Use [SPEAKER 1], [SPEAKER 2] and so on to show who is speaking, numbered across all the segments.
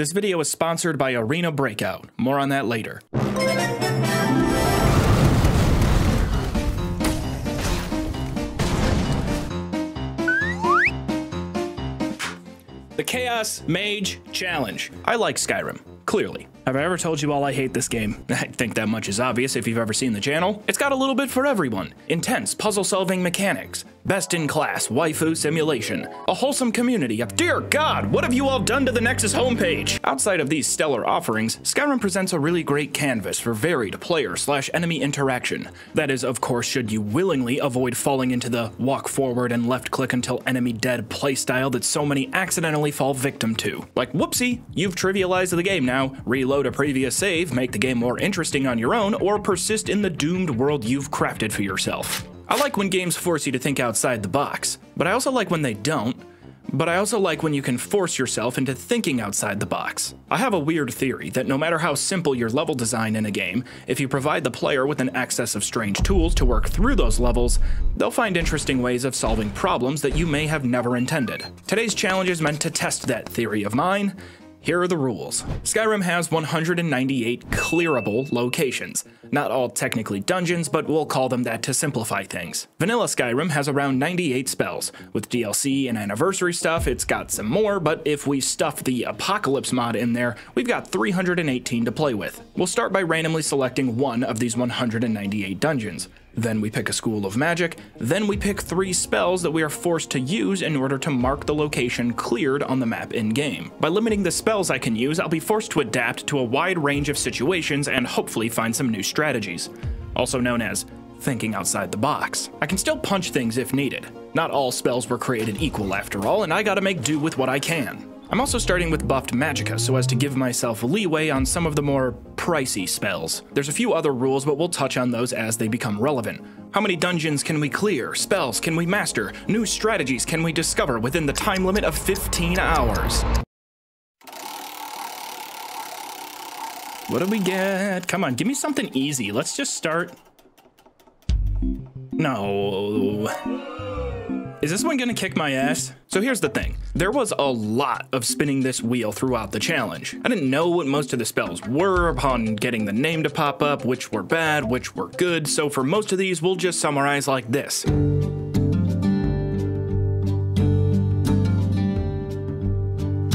[SPEAKER 1] This video is sponsored by Arena Breakout. More on that later. The Chaos Mage Challenge. I like Skyrim, clearly. Have I ever told you all I hate this game? I think that much is obvious if you've ever seen the channel. It's got a little bit for everyone. Intense puzzle solving mechanics, best in class waifu simulation, a wholesome community of dear god, what have you all done to the Nexus homepage? Outside of these stellar offerings, Skyrim presents a really great canvas for varied player slash enemy interaction. That is, of course, should you willingly avoid falling into the walk forward and left click until enemy dead playstyle that so many accidentally fall victim to. Like, whoopsie, you've trivialized the game now, reload a previous save, make the game more interesting on your own, or persist in the doomed world you've crafted for yourself. I like when games force you to think outside the box, but I also like when they don't. But I also like when you can force yourself into thinking outside the box. I have a weird theory that no matter how simple your level design in a game, if you provide the player with an excess of strange tools to work through those levels, they'll find interesting ways of solving problems that you may have never intended. Today's challenge is meant to test that theory of mine, here are the rules. Skyrim has 198 clearable locations. Not all technically dungeons, but we'll call them that to simplify things. Vanilla Skyrim has around 98 spells. With DLC and anniversary stuff, it's got some more, but if we stuff the Apocalypse mod in there, we've got 318 to play with. We'll start by randomly selecting one of these 198 dungeons. Then we pick a school of magic, then we pick three spells that we are forced to use in order to mark the location cleared on the map in-game. By limiting the spells I can use, I'll be forced to adapt to a wide range of situations and hopefully find some new strategies, also known as thinking outside the box. I can still punch things if needed. Not all spells were created equal after all, and I gotta make do with what I can. I'm also starting with buffed Magicka so as to give myself leeway on some of the more pricey spells. There's a few other rules, but we'll touch on those as they become relevant. How many dungeons can we clear? Spells can we master? New strategies can we discover within the time limit of 15 hours? What do we get? Come on, give me something easy. Let's just start. No. Is this one gonna kick my ass? So here's the thing. There was a lot of spinning this wheel throughout the challenge. I didn't know what most of the spells were upon getting the name to pop up, which were bad, which were good, so for most of these, we'll just summarize like this.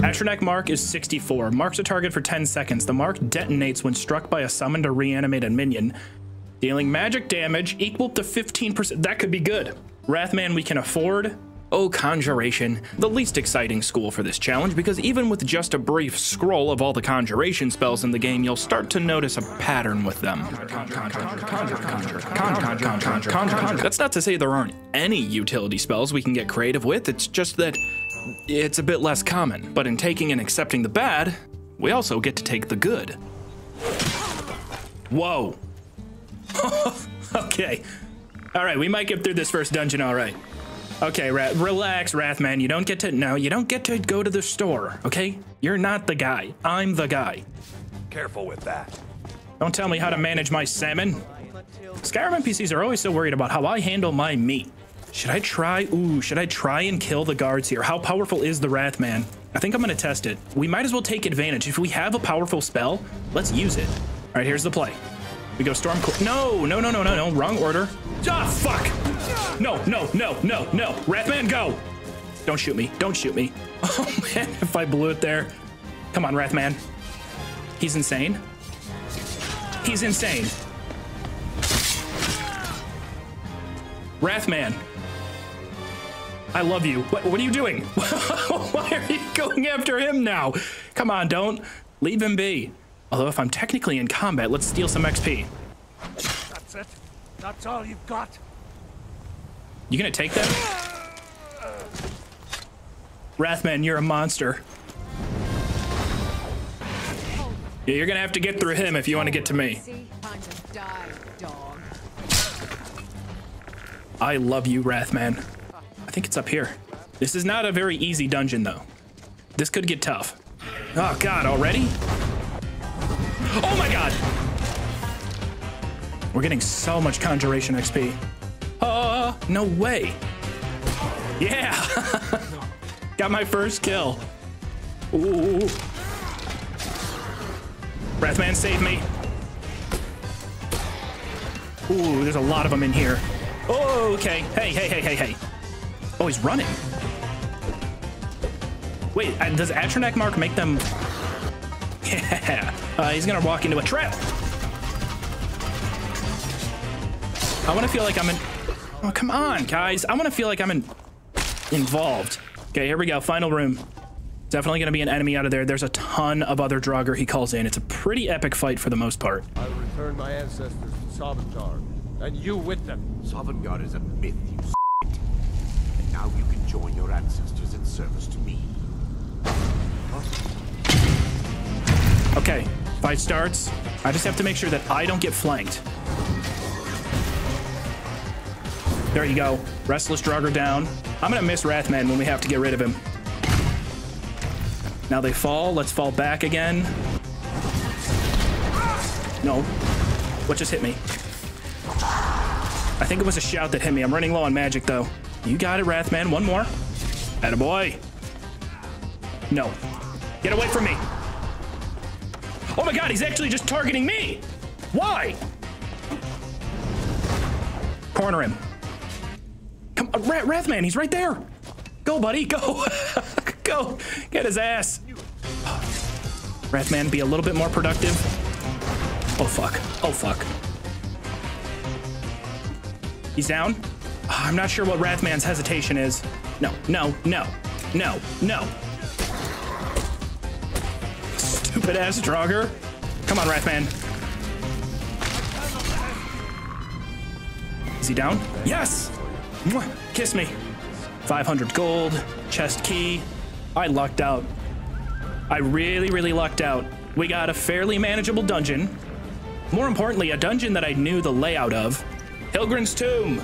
[SPEAKER 1] Atronach mark is 64. Marks a target for 10 seconds. The mark detonates when struck by a summoned or reanimated minion, dealing magic damage equal to 15%. That could be good. Wrathman we can afford. Oh, Conjuration, the least exciting school for this challenge because even with just a brief scroll of all the conjuration spells in the game, you'll start to notice a pattern with them. That's not to say there aren't any utility spells we can get creative with, it's just that it's a bit less common. But in taking and accepting the bad, we also get to take the good. Whoa. okay. All right, we might get through this first dungeon all right. Okay, Ra relax, Wrathman. You don't get to, no, you don't get to go to the store, okay? You're not the guy. I'm the guy.
[SPEAKER 2] Careful with that.
[SPEAKER 1] Don't tell me how to manage my salmon. Skyrim NPCs are always so worried about how I handle my meat. Should I try, ooh, should I try and kill the guards here? How powerful is the Wrathman? I think I'm gonna test it. We might as well take advantage. If we have a powerful spell, let's use it. All right, here's the play. We go storm. No, no, no, no, no, no. Wrong order. Ah, fuck. No, no, no, no, no. Wrathman, go. Don't shoot me. Don't shoot me. Oh, man, if I blew it there. Come on, Wrathman. He's insane. He's insane. Wrathman. I love you. What, what are you doing? Why are you going after him now? Come on, don't. Leave him be. Although if I'm technically in combat, let's steal some XP.
[SPEAKER 2] That's it. That's all you've got.
[SPEAKER 1] You gonna take that? Wrathman, you're a monster. Yeah, you're gonna have to get through him if you want to get to me. I love you, Wrathman. I think it's up here. This is not a very easy dungeon, though. This could get tough. Oh, God, already? Oh, my God! We're getting so much Conjuration XP. Uh, no way. Yeah! Got my first kill. Ooh. Wrathman, save me. Ooh, there's a lot of them in here. Oh, okay. Hey, hey, hey, hey, hey. Oh, he's running. Wait, uh, does Atronach Mark make them... Yeah. Uh, he's gonna walk into a trap. I want to feel like I'm in... Oh, come on, guys. I want to feel like I'm in... involved. Okay, here we go. Final room. Definitely going to be an enemy out of there. There's a ton of other Draugr he calls in. It's a pretty epic fight for the most part.
[SPEAKER 3] I'll return my ancestors to Sovngarde, and you with them.
[SPEAKER 4] Sovngarde is a myth, you s***. And now you can join your ancestors in service to me.
[SPEAKER 1] Okay, fight starts. I just have to make sure that I don't get flanked. There you go. Restless Draugr down. I'm gonna miss Wrathman when we have to get rid of him. Now they fall. Let's fall back again. No. What just hit me? I think it was a shout that hit me. I'm running low on magic, though. You got it, Wrathman. One more. boy. No. Get away from me. Oh my god, he's actually just targeting me. Why? Corner him. Come uh, Wrathman, he's right there. Go, buddy, go. go. Get his ass. Wrathman, be a little bit more productive. Oh, fuck. Oh, fuck. He's down. I'm not sure what Wrathman's hesitation is. No, no, no, no, no. Stupid ass Draugr. Come on, Wrathman. Is he down? Yes! Kiss me. 500 gold, chest key. I lucked out. I really, really lucked out. We got a fairly manageable dungeon. More importantly, a dungeon that I knew the layout of. Hillgrund's Tomb.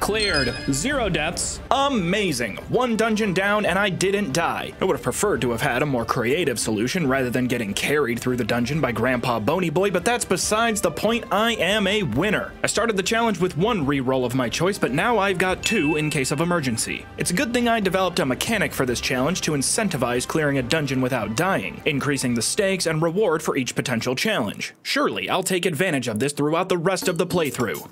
[SPEAKER 1] Cleared. Zero deaths. Amazing. One dungeon down and I didn't die. I would have preferred to have had a more creative solution rather than getting carried through the dungeon by Grandpa Boney Boy, but that's besides the point. I am a winner. I started the challenge with one re-roll of my choice, but now I've got two in case of emergency. It's a good thing I developed a mechanic for this challenge to incentivize clearing a dungeon without dying, increasing the stakes and reward for each potential challenge. Surely I'll take advantage of this throughout the rest of the playthrough.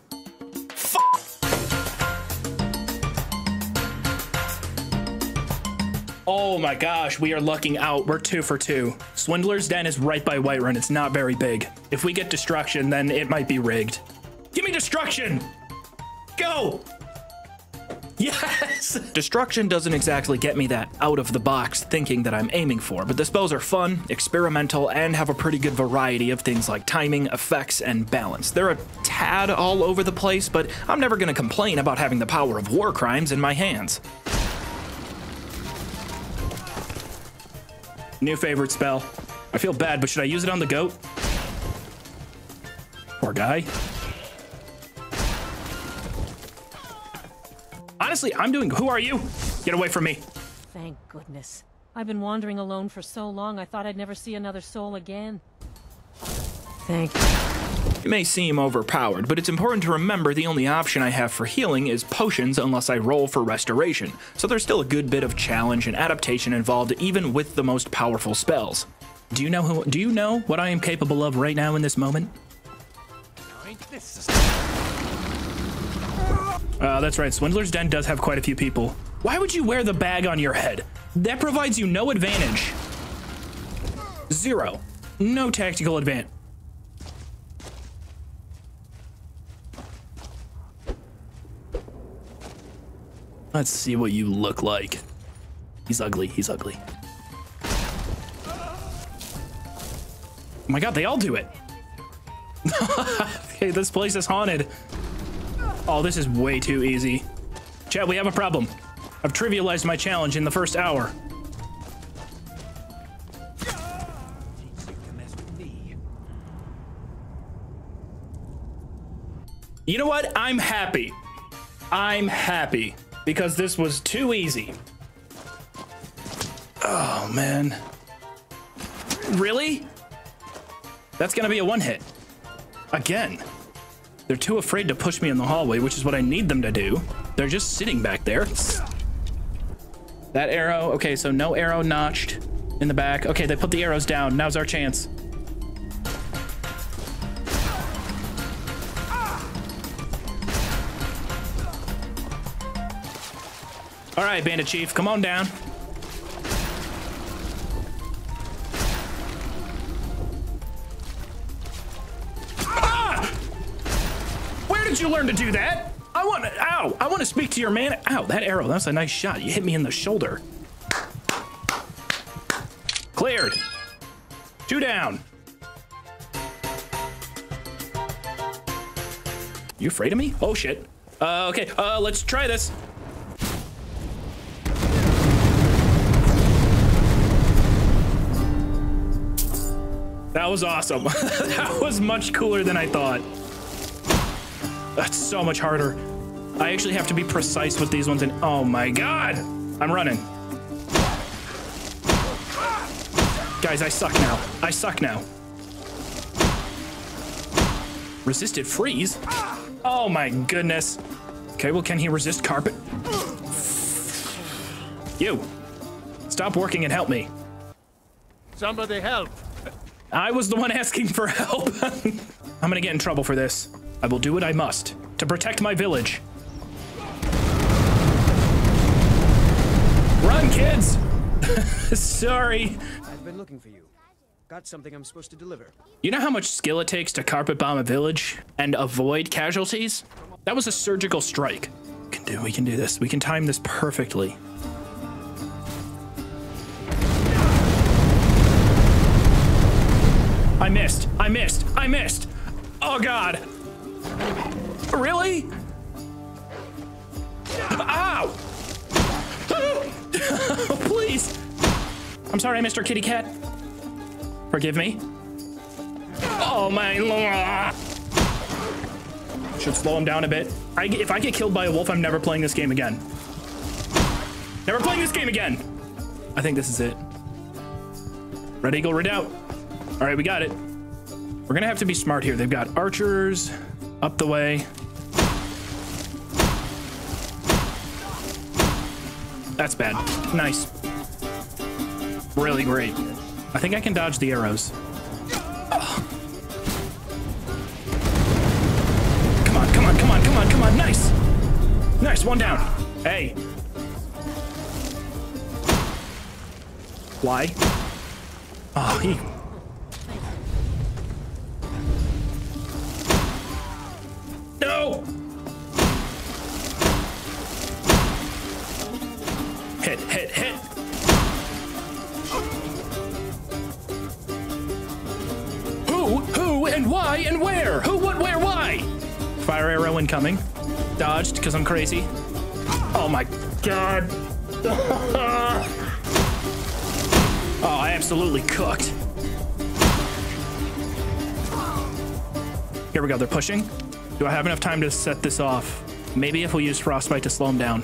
[SPEAKER 1] Oh my gosh, we are lucking out. We're two for two. Swindler's Den is right by Whiterun. It's not very big. If we get destruction, then it might be rigged. Give me destruction! Go! Yes! Destruction doesn't exactly get me that out of the box thinking that I'm aiming for, but the spells are fun, experimental, and have a pretty good variety of things like timing, effects, and balance. They're a tad all over the place, but I'm never gonna complain about having the power of war crimes in my hands. New favorite spell. I feel bad, but should I use it on the goat? Poor guy. Honestly, I'm doing. Who are you? Get away from me.
[SPEAKER 5] Thank goodness. I've been wandering alone for so long, I thought I'd never see another soul again. Thank you.
[SPEAKER 1] It may seem overpowered, but it's important to remember the only option I have for healing is potions unless I roll for restoration, so there's still a good bit of challenge and adaptation involved even with the most powerful spells. Do you know who do you know what I am capable of right now in this moment? Uh, that's right, Swindler's Den does have quite a few people. Why would you wear the bag on your head? That provides you no advantage. Zero. No tactical advantage. Let's see what you look like. He's ugly. He's ugly. Oh my god, they all do it. okay, this place is haunted. Oh, this is way too easy. Chad, we have a problem. I've trivialized my challenge in the first hour. You know what? I'm happy. I'm happy because this was too easy. Oh, man. Really? That's gonna be a one hit. Again. They're too afraid to push me in the hallway, which is what I need them to do. They're just sitting back there. That arrow, okay, so no arrow notched in the back. Okay, they put the arrows down. Now's our chance. All right, Bandit Chief, come on down. Ah! Where did you learn to do that? I want to, ow, I want to speak to your man. Ow, that arrow, that's a nice shot. You hit me in the shoulder. Cleared. Two down. You afraid of me? Oh shit. Uh, okay, uh, let's try this. That was awesome. that was much cooler than I thought. That's so much harder. I actually have to be precise with these ones and oh my god! I'm running. Guys, I suck now. I suck now. Resisted freeze? Oh my goodness. Okay, well, can he resist carpet? You. Stop working and help me.
[SPEAKER 3] Somebody help!
[SPEAKER 1] I was the one asking for help. I'm gonna get in trouble for this. I will do what I must to protect my village. Run, kids! Sorry.
[SPEAKER 6] I've been looking for you. Got something I'm supposed to deliver.
[SPEAKER 1] You know how much skill it takes to carpet bomb a village and avoid casualties? That was a surgical strike. We can do, we can do this. We can time this perfectly. I missed. I missed. I missed. Oh god. Really? Ow! Please. I'm sorry, Mr. Kitty Cat. Forgive me. Oh my lord. Should slow him down a bit. I, if I get killed by a wolf, I'm never playing this game again. Never playing this game again. I think this is it. Red Eagle Redoubt. All right, we got it. We're gonna have to be smart here. They've got archers up the way. That's bad. Nice. Really great. I think I can dodge the arrows. Ugh. Come on, come on, come on, come on, come on. Nice. Nice, one down. Hey. Why? Oh, he. Because I'm crazy. Oh my god. oh, I absolutely cooked. Here we go, they're pushing. Do I have enough time to set this off? Maybe if we use Frostbite to slow them down.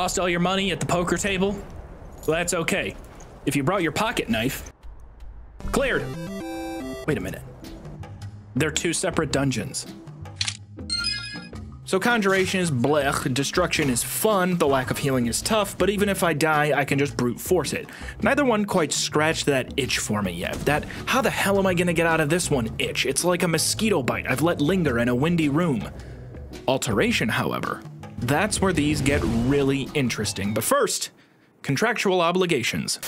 [SPEAKER 1] Lost all your money at the poker table? Well, that's okay. If you brought your pocket knife. Cleared. Wait a minute. They're two separate dungeons. So conjuration is blech, destruction is fun, the lack of healing is tough, but even if I die, I can just brute force it. Neither one quite scratched that itch for me yet. That, how the hell am I gonna get out of this one itch? It's like a mosquito bite I've let linger in a windy room. Alteration, however, that's where these get really interesting. But first, contractual obligations.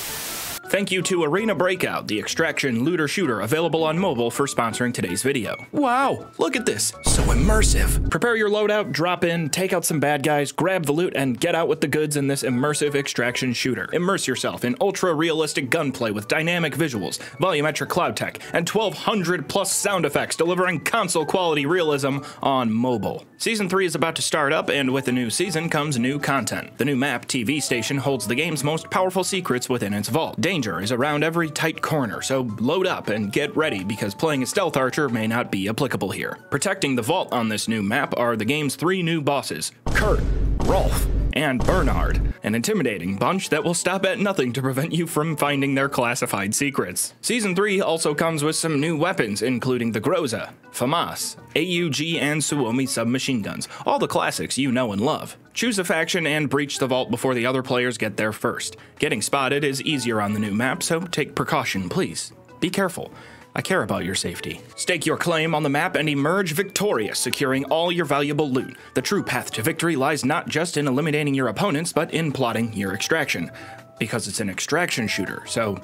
[SPEAKER 1] Thank you to Arena Breakout, the extraction looter shooter available on mobile for sponsoring today's video. Wow, look at this, so immersive. Prepare your loadout, drop in, take out some bad guys, grab the loot, and get out with the goods in this immersive extraction shooter. Immerse yourself in ultra realistic gunplay with dynamic visuals, volumetric cloud tech, and 1200 plus sound effects delivering console quality realism on mobile. Season 3 is about to start up, and with the new season comes new content. The new map TV station holds the game's most powerful secrets within its vault. Danger danger is around every tight corner, so load up and get ready because playing a stealth archer may not be applicable here. Protecting the vault on this new map are the game's three new bosses Kurt, Rolf, and Bernard, an intimidating bunch that will stop at nothing to prevent you from finding their classified secrets. Season 3 also comes with some new weapons, including the Groza, FAMAS, AUG, and Suomi submachine guns, all the classics you know and love. Choose a faction and breach the vault before the other players get there first. Getting spotted is easier on the new map, so take precaution, please. Be careful. I care about your safety. Stake your claim on the map and emerge victorious, securing all your valuable loot. The true path to victory lies not just in eliminating your opponents, but in plotting your extraction. Because it's an extraction shooter, so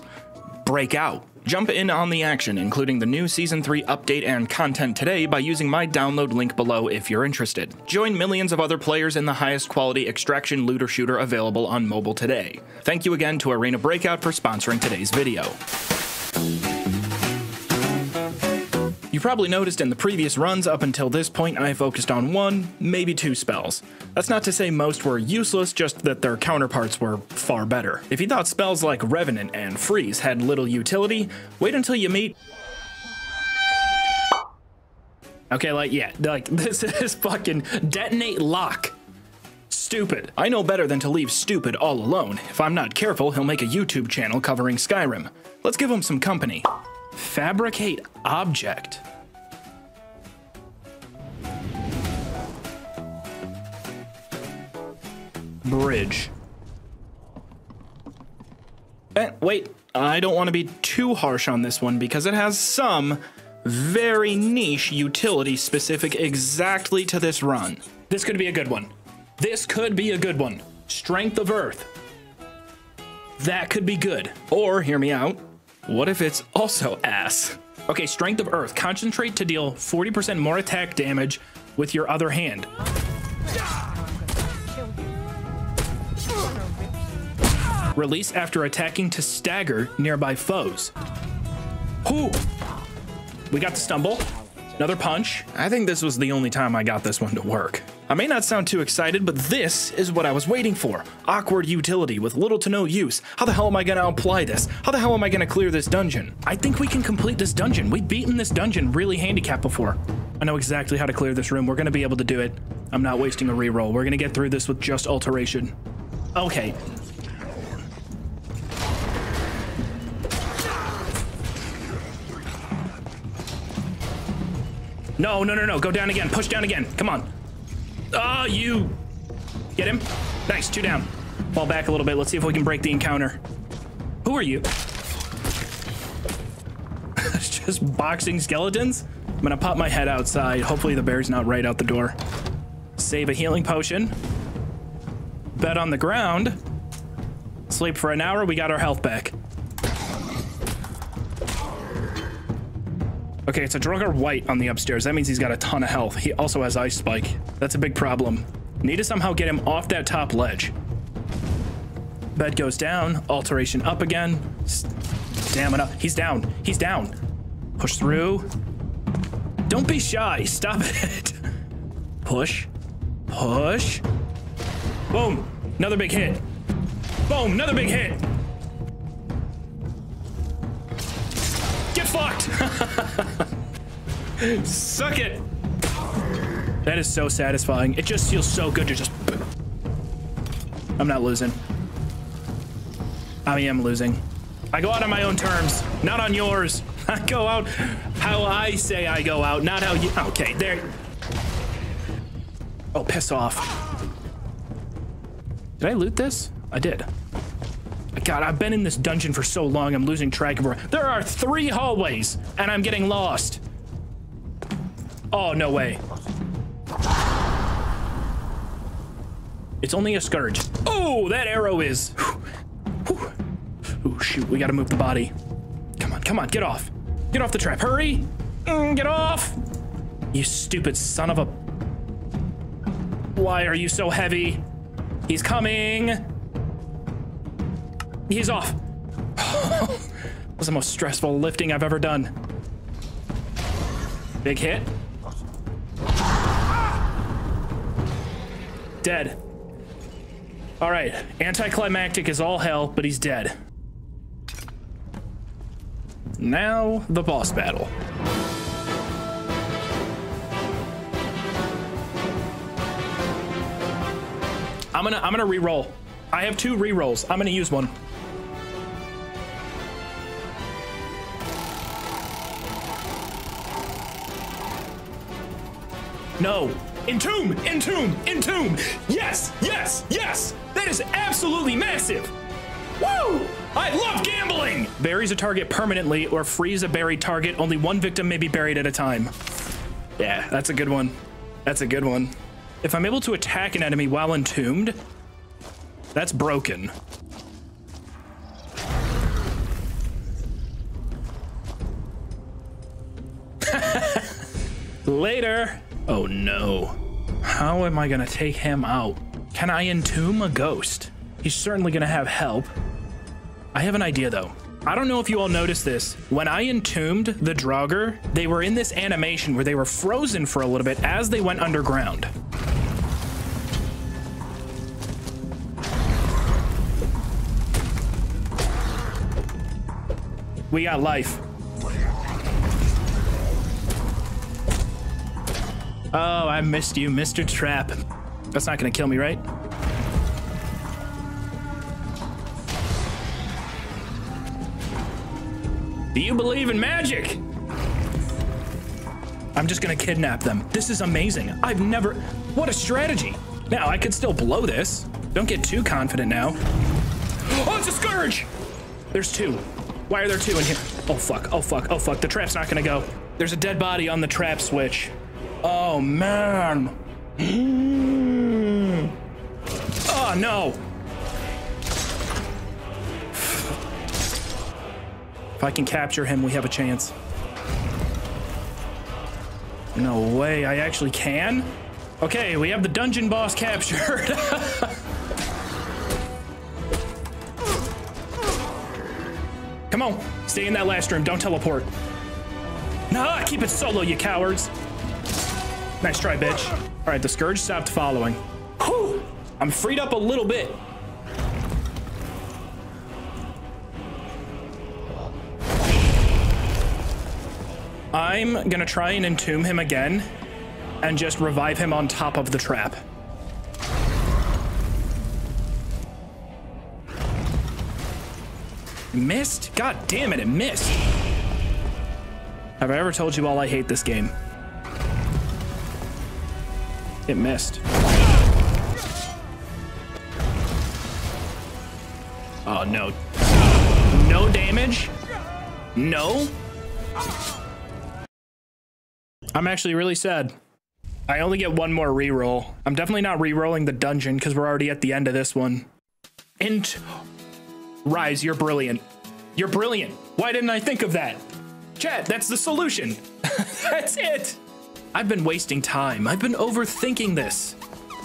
[SPEAKER 1] break out. Jump in on the action, including the new Season 3 update and content today by using my download link below if you're interested. Join millions of other players in the highest quality extraction looter shooter available on mobile today. Thank you again to Arena Breakout for sponsoring today's video. You probably noticed in the previous runs up until this point I focused on one, maybe two spells. That's not to say most were useless, just that their counterparts were far better. If you thought spells like Revenant and Freeze had little utility, wait until you meet... Okay, like, yeah, like, this is fucking Detonate Lock. Stupid. I know better than to leave Stupid all alone. If I'm not careful, he'll make a YouTube channel covering Skyrim. Let's give him some company. Fabricate object. Bridge. Eh, wait, I don't want to be too harsh on this one because it has some very niche utility specific exactly to this run. This could be a good one. This could be a good one. Strength of Earth. That could be good. Or, hear me out, what if it's also ass? Okay, Strength of Earth. Concentrate to deal 40% more attack damage with your other hand. Release after attacking to stagger nearby foes. Whoo! We got the stumble. Another punch. I think this was the only time I got this one to work. I may not sound too excited, but this is what I was waiting for. Awkward utility with little to no use. How the hell am I gonna apply this? How the hell am I gonna clear this dungeon? I think we can complete this dungeon. We've beaten this dungeon really handicapped before. I know exactly how to clear this room. We're gonna be able to do it. I'm not wasting a reroll. We're gonna get through this with just alteration. Okay. No, no, no, no. Go down again. Push down again. Come on. Ah, you. Get him. Nice. Two down. Fall back a little bit. Let's see if we can break the encounter. Who are you? just boxing skeletons? I'm gonna pop my head outside. Hopefully the bear's not right out the door. Save a healing potion. Bed on the ground. Sleep for an hour. We got our health back. Okay, it's a Draugr Wight on the upstairs. That means he's got a ton of health. He also has Ice Spike. That's a big problem. Need to somehow get him off that top ledge. Bed goes down. Alteration up again. Stamina. He's down. He's down. Push through. Don't be shy. Stop it. Push. Push. Boom. Another big hit. Boom. Another big hit. Fucked. Suck it. That is so satisfying. It just feels so good to just... I'm not losing. I am losing. I go out on my own terms, not on yours. I go out how I say I go out, not how you... Okay, there... Oh, piss off. Did I loot this? I did. God, I've been in this dungeon for so long, I'm losing track of where... There are three hallways, and I'm getting lost. Oh, no way. It's only a scourge. Oh, that arrow is... Oh, shoot, we gotta move the body. Come on, come on, get off. Get off the trap, hurry! Mm, get off! You stupid son of a... Why are you so heavy? He's coming! He's off. was the most stressful lifting I've ever done. Big hit. Dead. All right, anticlimactic is all hell, but he's dead. Now, the boss battle. I'm gonna I'm gonna re-roll. I have two re-rolls. I'm gonna use one. No. Entomb! Entomb! Entomb! Yes! Yes! Yes! That is absolutely massive! Woo! I love gambling! Buries a target permanently or frees a buried target. Only one victim may be buried at a time. Yeah, that's a good one. That's a good one. If I'm able to attack an enemy while entombed, that's broken. Later. Oh no. How am I gonna take him out? Can I entomb a ghost? He's certainly gonna have help. I have an idea though. I don't know if you all noticed this. When I entombed the Draugr, they were in this animation where they were frozen for a little bit as they went underground. We got life. Oh, I missed you, Mr. Trap. That's not gonna kill me, right? Do you believe in magic? I'm just gonna kidnap them. This is amazing. I've never. What a strategy. Now, I could still blow this. Don't get too confident now. Oh, it's a scourge! There's two. Why are there two in here? Oh, fuck. Oh, fuck. Oh, fuck. The trap's not gonna go. There's a dead body on the trap switch. Oh, man. oh, no. If I can capture him, we have a chance. No way, I actually can? Okay, we have the dungeon boss captured. Come on, stay in that last room, don't teleport. Nah, keep it solo, you cowards. Nice try, bitch. All right, the Scourge stopped following. Whew, I'm freed up a little bit. I'm gonna try and entomb him again and just revive him on top of the trap. Missed? God damn it, it missed. Have I ever told you all I hate this game? It missed. Oh, no. No damage? No? I'm actually really sad. I only get one more reroll. I'm definitely not rerolling the dungeon because we're already at the end of this one. And Rise, you're brilliant. You're brilliant. Why didn't I think of that? Chat, that's the solution. that's it. I've been wasting time. I've been overthinking this.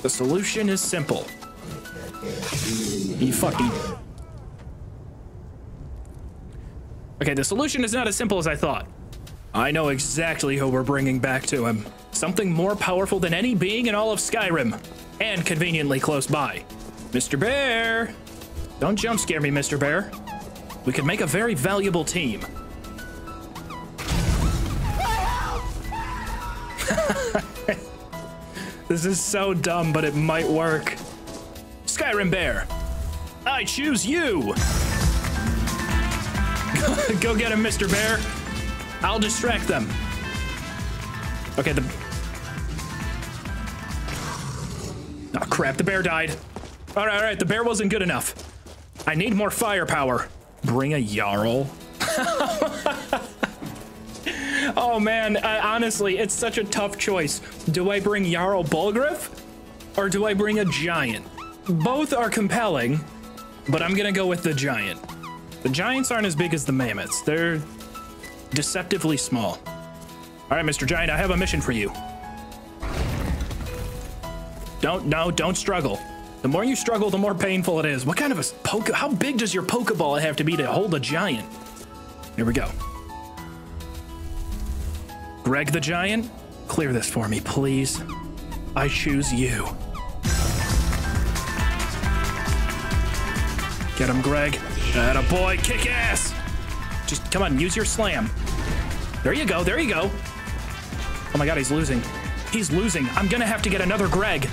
[SPEAKER 1] The solution is simple. You fucking. Okay, the solution is not as simple as I thought. I know exactly who we're bringing back to him. Something more powerful than any being in all of Skyrim, and conveniently close by. Mr. Bear! Don't jump scare me, Mr. Bear. We could make a very valuable team. This is so dumb, but it might work. Skyrim Bear, I choose you! Go get him, Mr. Bear. I'll distract them. Okay, the... Oh, crap, the bear died. All right, all right, the bear wasn't good enough. I need more firepower. Bring a Jarl? oh man, I, honestly, it's such a tough choice. Do I bring Jarl Balgruuf Or do I bring a giant? Both are compelling, but I'm gonna go with the giant. The giants aren't as big as the mammoths. They're deceptively small. All right, Mr. Giant, I have a mission for you. Don't, no, don't struggle. The more you struggle, the more painful it is. What kind of a poke? How big does your Pokeball have to be to hold a giant? Here we go. Greg the Giant, clear this for me, please. I choose you. Get him, Greg. That a boy, kick ass. Just come on, use your slam. There you go, there you go. Oh my god, he's losing. He's losing. I'm gonna have to get another Greg.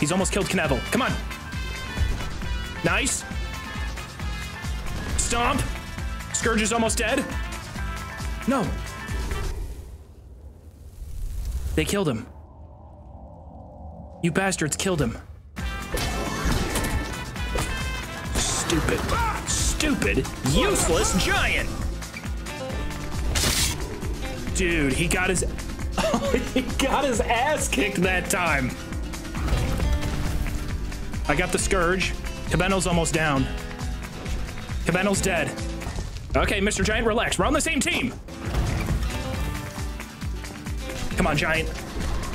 [SPEAKER 1] He's almost killed Kvenel. Come on. Nice. Stomp. Scourge is almost dead. No. They killed him. You bastards killed him. Stupid, stupid, useless giant. Dude, he got his he got his ass kicked that time. I got the Scourge. Cabeno's almost down. Cabeno's dead. Okay, Mr. Giant, relax. We're on the same team. Come on, Giant.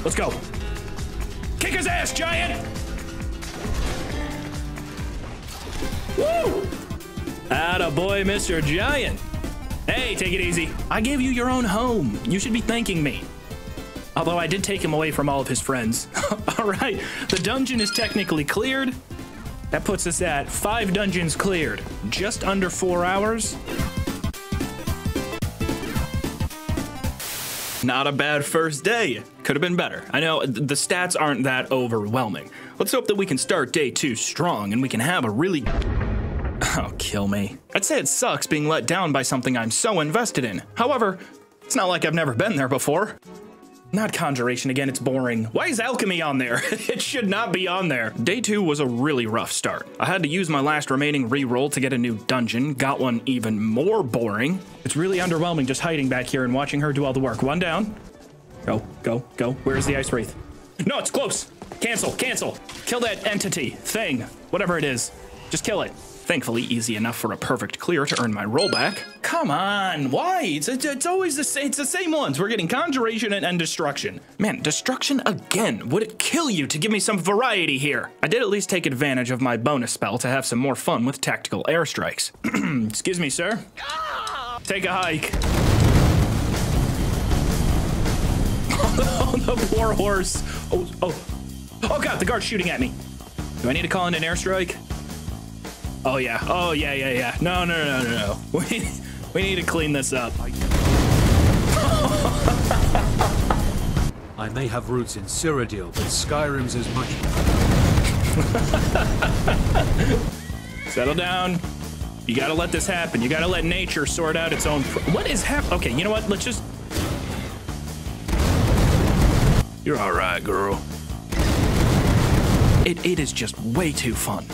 [SPEAKER 1] Let's go. Kick his ass, Giant! Woo! Atta boy, Mr. Giant. Hey, take it easy. I gave you your own home. You should be thanking me. Although I did take him away from all of his friends. all right, the dungeon is technically cleared. That puts us at five dungeons cleared. Just under four hours. Not a bad first day. Could have been better. I know the stats aren't that overwhelming. Let's hope that we can start day two strong and we can have a really. Oh, kill me. I'd say it sucks being let down by something I'm so invested in. However, it's not like I've never been there before. Not conjuration again, it's boring. Why is alchemy on there? it should not be on there. Day two was a really rough start. I had to use my last remaining re-roll to get a new dungeon, got one even more boring. It's really underwhelming just hiding back here and watching her do all the work. One down. Go, go, go. Where's the ice wraith? No, it's close. Cancel, cancel. Kill that entity, thing, whatever it is. Just kill it. Thankfully, easy enough for a perfect clear to earn my rollback. Come on, why? It's, it's, it's always the same. It's the same ones. We're getting conjuration and, and destruction. Man, destruction again. Would it kill you to give me some variety here? I did at least take advantage of my bonus spell to have some more fun with tactical airstrikes. Excuse me, sir. Take a hike. oh, the poor horse. Oh, oh, oh God! The guard's shooting at me. Do I need to call in an airstrike? Oh yeah. Oh yeah, yeah, yeah. No, no, no, no, no. We we need to clean this up.
[SPEAKER 7] I may have roots in Cyrodiil, but Skyrim's as much.
[SPEAKER 1] Settle down. You gotta let this happen. You gotta let nature sort out its own. what is hap? Okay, you know what? Let's just. You're all right, girl. It it is just way too fun.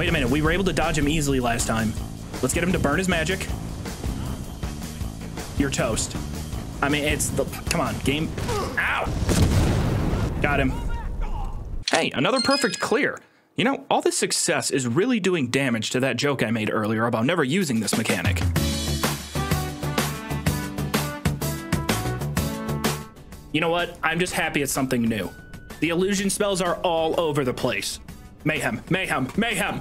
[SPEAKER 1] Wait a minute, we were able to dodge him easily last time. Let's get him to burn his magic. You're toast. I mean, it's the. Come on, game. Ow! Got him. Hey, another perfect clear. You know, all this success is really doing damage to that joke I made earlier about never using this mechanic. You know what? I'm just happy it's something new. The illusion spells are all over the place. Mayhem, mayhem, mayhem.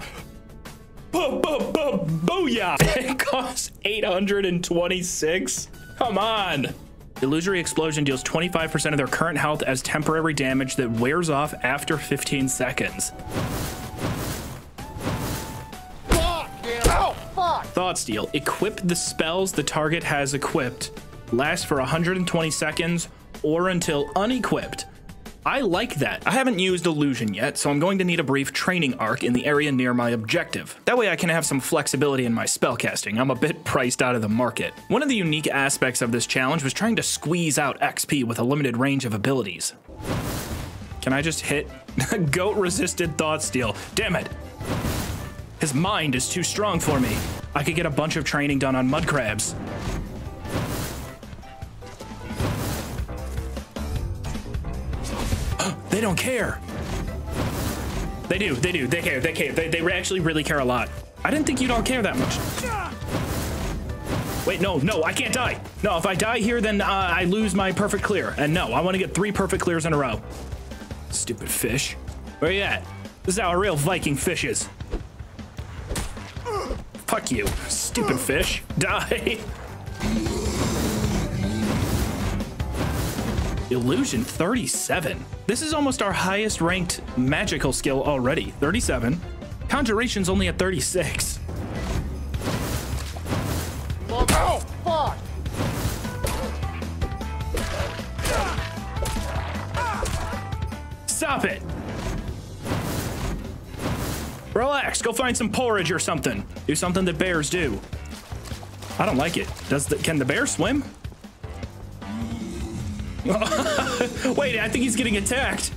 [SPEAKER 1] Bo bo bo booyah! It costs 826? Come on! Illusory Explosion deals 25% of their current health as temporary damage that wears off after 15 seconds. Fuck! Thought Steal. Equip the spells the target has equipped. Last for 120 seconds or until unequipped. I like that. I haven't used Illusion yet, so I'm going to need a brief training arc in the area near my objective. That way I can have some flexibility in my spellcasting. I'm a bit priced out of the market. One of the unique aspects of this challenge was trying to squeeze out XP with a limited range of abilities. Can I just hit goat resisted thought steal? Damn it. His mind is too strong for me. I could get a bunch of training done on mud crabs. They don't care. They do, they do, they care, they care. They, they actually really care a lot. I didn't think you'd all care that much. Wait, no, no, I can't die. No, if I die here, then uh, I lose my perfect clear. And no, I want to get three perfect clears in a row. Stupid fish. Where you at? This is how a real Viking fish is. Fuck you, stupid fish. Die. Illusion 37. This is almost our highest ranked magical skill already, 37. Conjuration's only at 36. Oh, fuck! Stop it! Relax, go find some porridge or something. Do something that bears do. I don't like it. Does the, can the bear swim? Wait, I think he's getting attacked.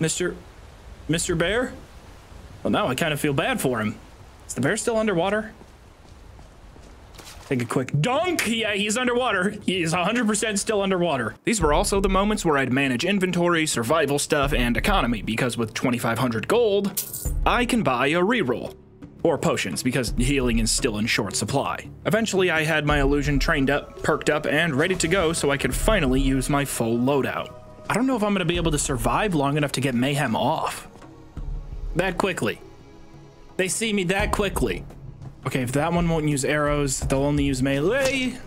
[SPEAKER 1] Mr. Mr. Bear? Well, now I kind of feel bad for him. Is the bear still underwater? Take a quick dunk. Yeah, he's underwater. He is 100% still underwater. These were also the moments where I'd manage inventory, survival stuff, and economy, because with 2,500 gold, I can buy a reroll. Or potions, because healing is still in short supply. Eventually, I had my illusion trained up, perked up, and ready to go so I could finally use my full loadout. I don't know if I'm to be able to survive long enough to get Mayhem off. That quickly. They see me that quickly. Okay, if that one won't use arrows, they'll only use melee.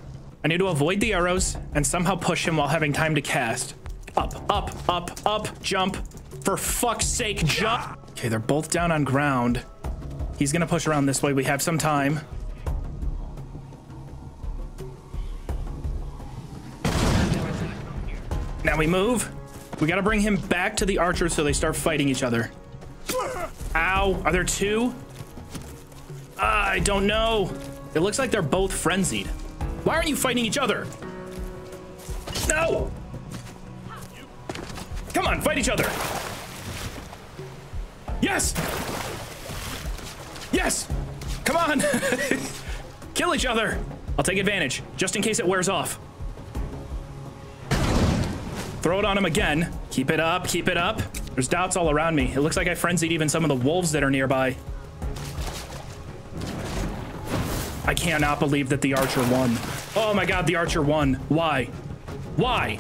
[SPEAKER 1] I need to avoid the arrows and somehow push him while having time to cast. Up, up, up, up, jump. For fuck's sake, jump. Okay, they're both down on ground. He's gonna push around this way. We have some time. Now we move. We gotta bring him back to the archers so they start fighting each other. Ow, are there two? I don't know. It looks like they're both frenzied. Why aren't you fighting each other? No! Come on, fight each other. Yes! Yes! Come on! Kill each other! I'll take advantage, just in case it wears off. Throw it on him again. Keep it up, keep it up. There's dots all around me. It looks like I frenzied even some of the wolves that are nearby. I cannot believe that the archer won. Oh my god, the archer won. Why? Why?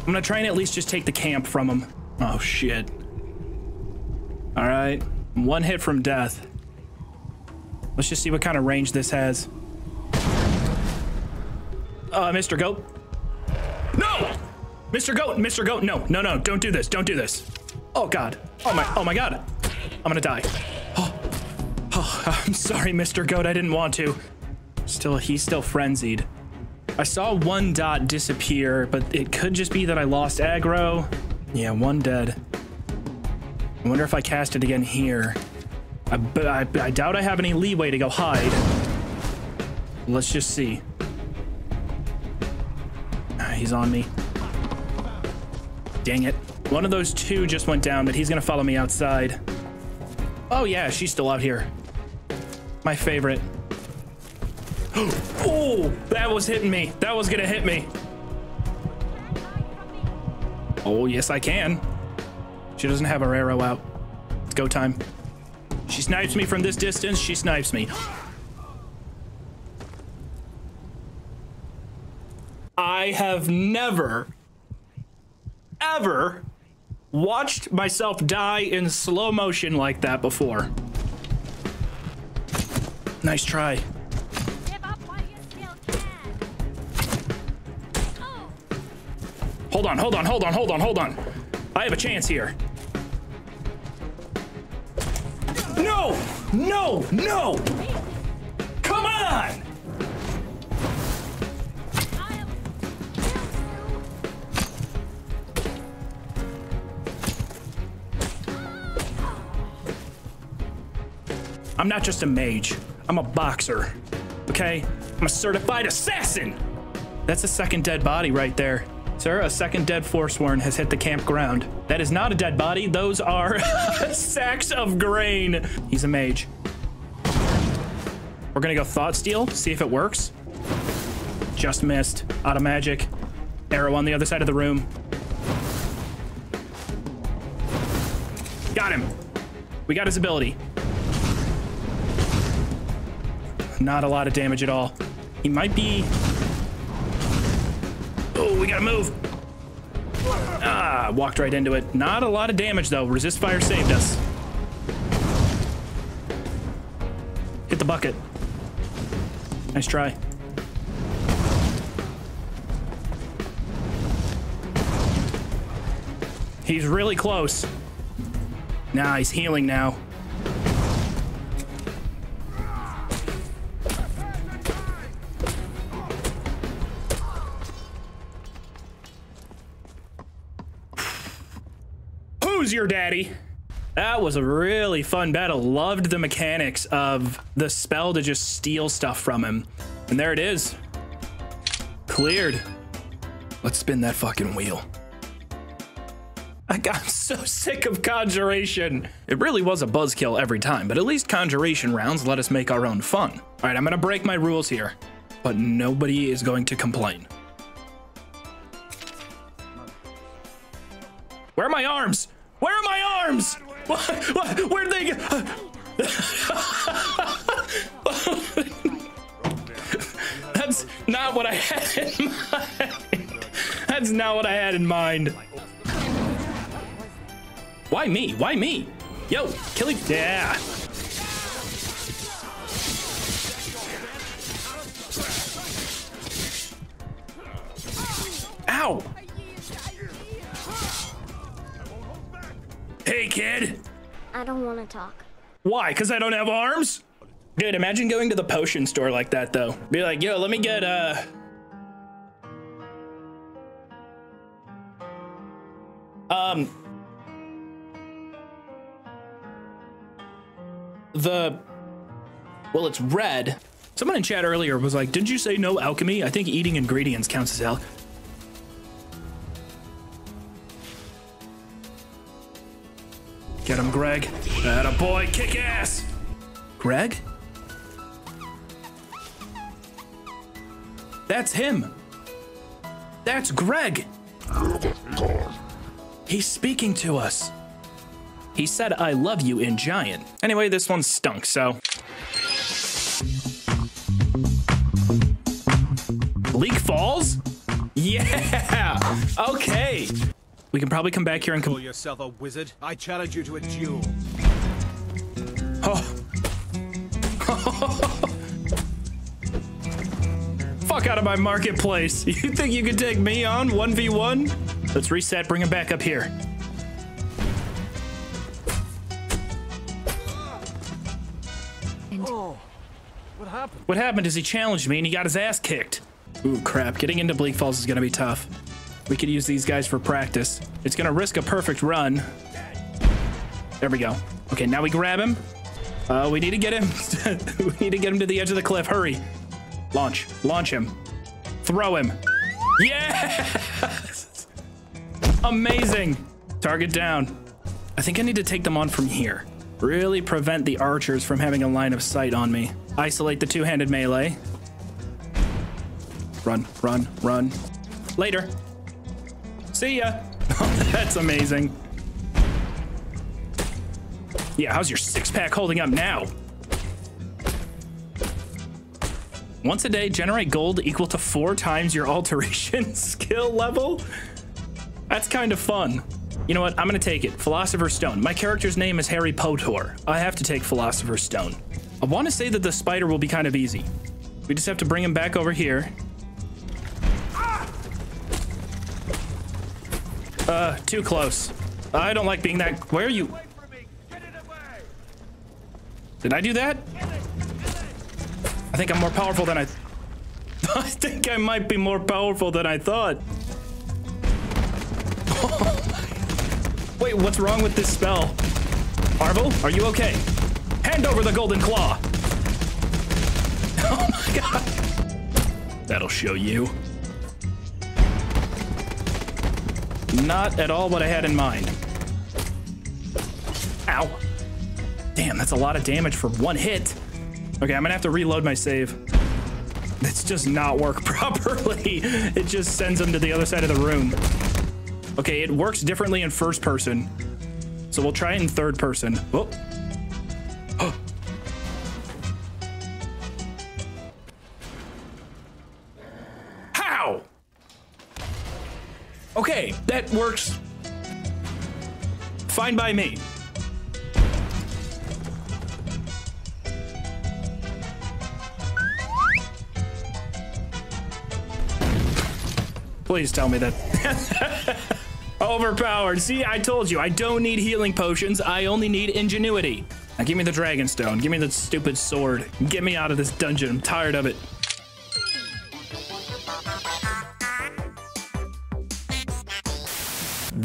[SPEAKER 1] I'm gonna try and at least just take the camp from him. Oh shit. All right, one hit from death. Let's just see what kind of range this has. Uh, Mr. Goat. No! Mr. Goat, Mr. Goat, no, no, no, don't do this, don't do this. Oh god, oh my, oh my god. I'm gonna die. Oh, oh I'm sorry, Mr. Goat, I didn't want to. Still, he's still frenzied. I saw one dot disappear, but it could just be that I lost aggro. Yeah, one dead. I wonder if I cast it again here. I, I, I doubt I have any leeway to go hide. Let's just see. Ah, He's on me. Dang it. One of those two just went down, but he's gonna follow me outside. Oh yeah, she's still out here. My favorite. Oh, that was hitting me. That was gonna hit me. Oh, yes, I can. She doesn't have her arrow out. It's go time. She snipes me from this distance. She snipes me. I have never, ever watched myself die in slow motion like that before. Nice try.
[SPEAKER 8] Give up while you still can. Oh,
[SPEAKER 1] Hold on, hold on, hold on, hold on, hold on. I have a chance here. No! No! No! Come on!
[SPEAKER 8] I am
[SPEAKER 1] not just a mage. I'm a boxer. Okay? I'm a certified assassin! That's a second dead body right there. Sir, a second dead Forsworn has hit the campground. That is not a dead body. Those are sacks of grain. He's a mage. We're gonna go Thought Steal, see if it works. Just missed. Out of magic. Arrow on the other side of the room. Got him. We got his ability. Not a lot of damage at all. He might be... Oh, we gotta move. Ah, walked right into it. Not a lot of damage though. Resist fire saved us. Hit the bucket. Nice try. He's really close. Nah, he's healing now. Daddy? That was a really fun battle. Loved the mechanics of the spell to just steal stuff from him. And there it is. Cleared. Let's spin that fucking wheel. I got so sick of conjuration. It really was a buzzkill every time, but at least conjuration rounds let us make our own fun. All right, I'm gonna break my rules here, but nobody is going to complain. Where are my arms? Where are my arms? Where'd they go? That's not what I had in mind. That's not what I had in mind. Why me? Why me? Yo, kill him. Yeah. Ow. Hey, kid.
[SPEAKER 8] I don't want to talk.
[SPEAKER 1] Why? Because I don't have arms? Dude, imagine going to the potion store like that, though. Be like, yo, let me get, uh... Um... The... Well, it's red. Someone in chat earlier was like, didn't you say no alchemy? I think eating ingredients counts as al... Get him, Greg. That a boy, kick ass. Greg? That's him. That's Greg. He's speaking to us. He said, I love you in giant. Anyway, this one stunk, so. Bleak Falls? Yeah! Okay. We can probably come back here and
[SPEAKER 3] Call yourself a wizard? I challenge you to a duel.
[SPEAKER 1] Oh. Fuck out of my marketplace. You think you could take me on 1v1? Let's reset, bring him back up here.
[SPEAKER 3] Oh, what happened?
[SPEAKER 1] What happened is he challenged me and he got his ass kicked. Ooh, crap. Getting into Bleak Falls is gonna be tough. We could use these guys for practice. It's gonna risk a perfect run. There we go. Okay, now we grab him. Uh, we need to get him. we need to get him to the edge of the cliff. Hurry. Launch. Launch him. Throw him. Yes! Amazing. Target down. I think I need to take them on from here. Really prevent the archers from having a line of sight on me. Isolate the two-handed melee. Run, run, run. Later. See ya. That's amazing. Yeah, how's your six pack holding up now? Once a day, generate gold equal to four times your alteration skill level? That's kind of fun. You know what? I'm gonna take it. Philosopher's Stone. My character's name is Harry Potor. I have to take Philosopher's Stone. I want to say that the spider will be kind of easy. We just have to bring him back over here. Uh, too close. I don't like being that. Where are you? Did I do that? I think I'm more powerful than I. I think I might be more powerful than I thought. Wait, what's wrong with this spell? Arvel, are you okay? Hand over the golden claw. Oh my god. That'll show you. Not at all what I had in mind. Ow. Damn, that's a lot of damage for one hit. Okay, I'm gonna have to reload my save. It's just not work properly. It just sends him to the other side of the room. Okay, it works differently in first person. So we'll try it in third person. Oh. Okay, that works fine by me. Please tell me that. Overpowered. See, I told you, I don't need healing potions. I only need ingenuity. Now give me the dragon stone. Give me the stupid sword. Get me out of this dungeon. I'm tired of it.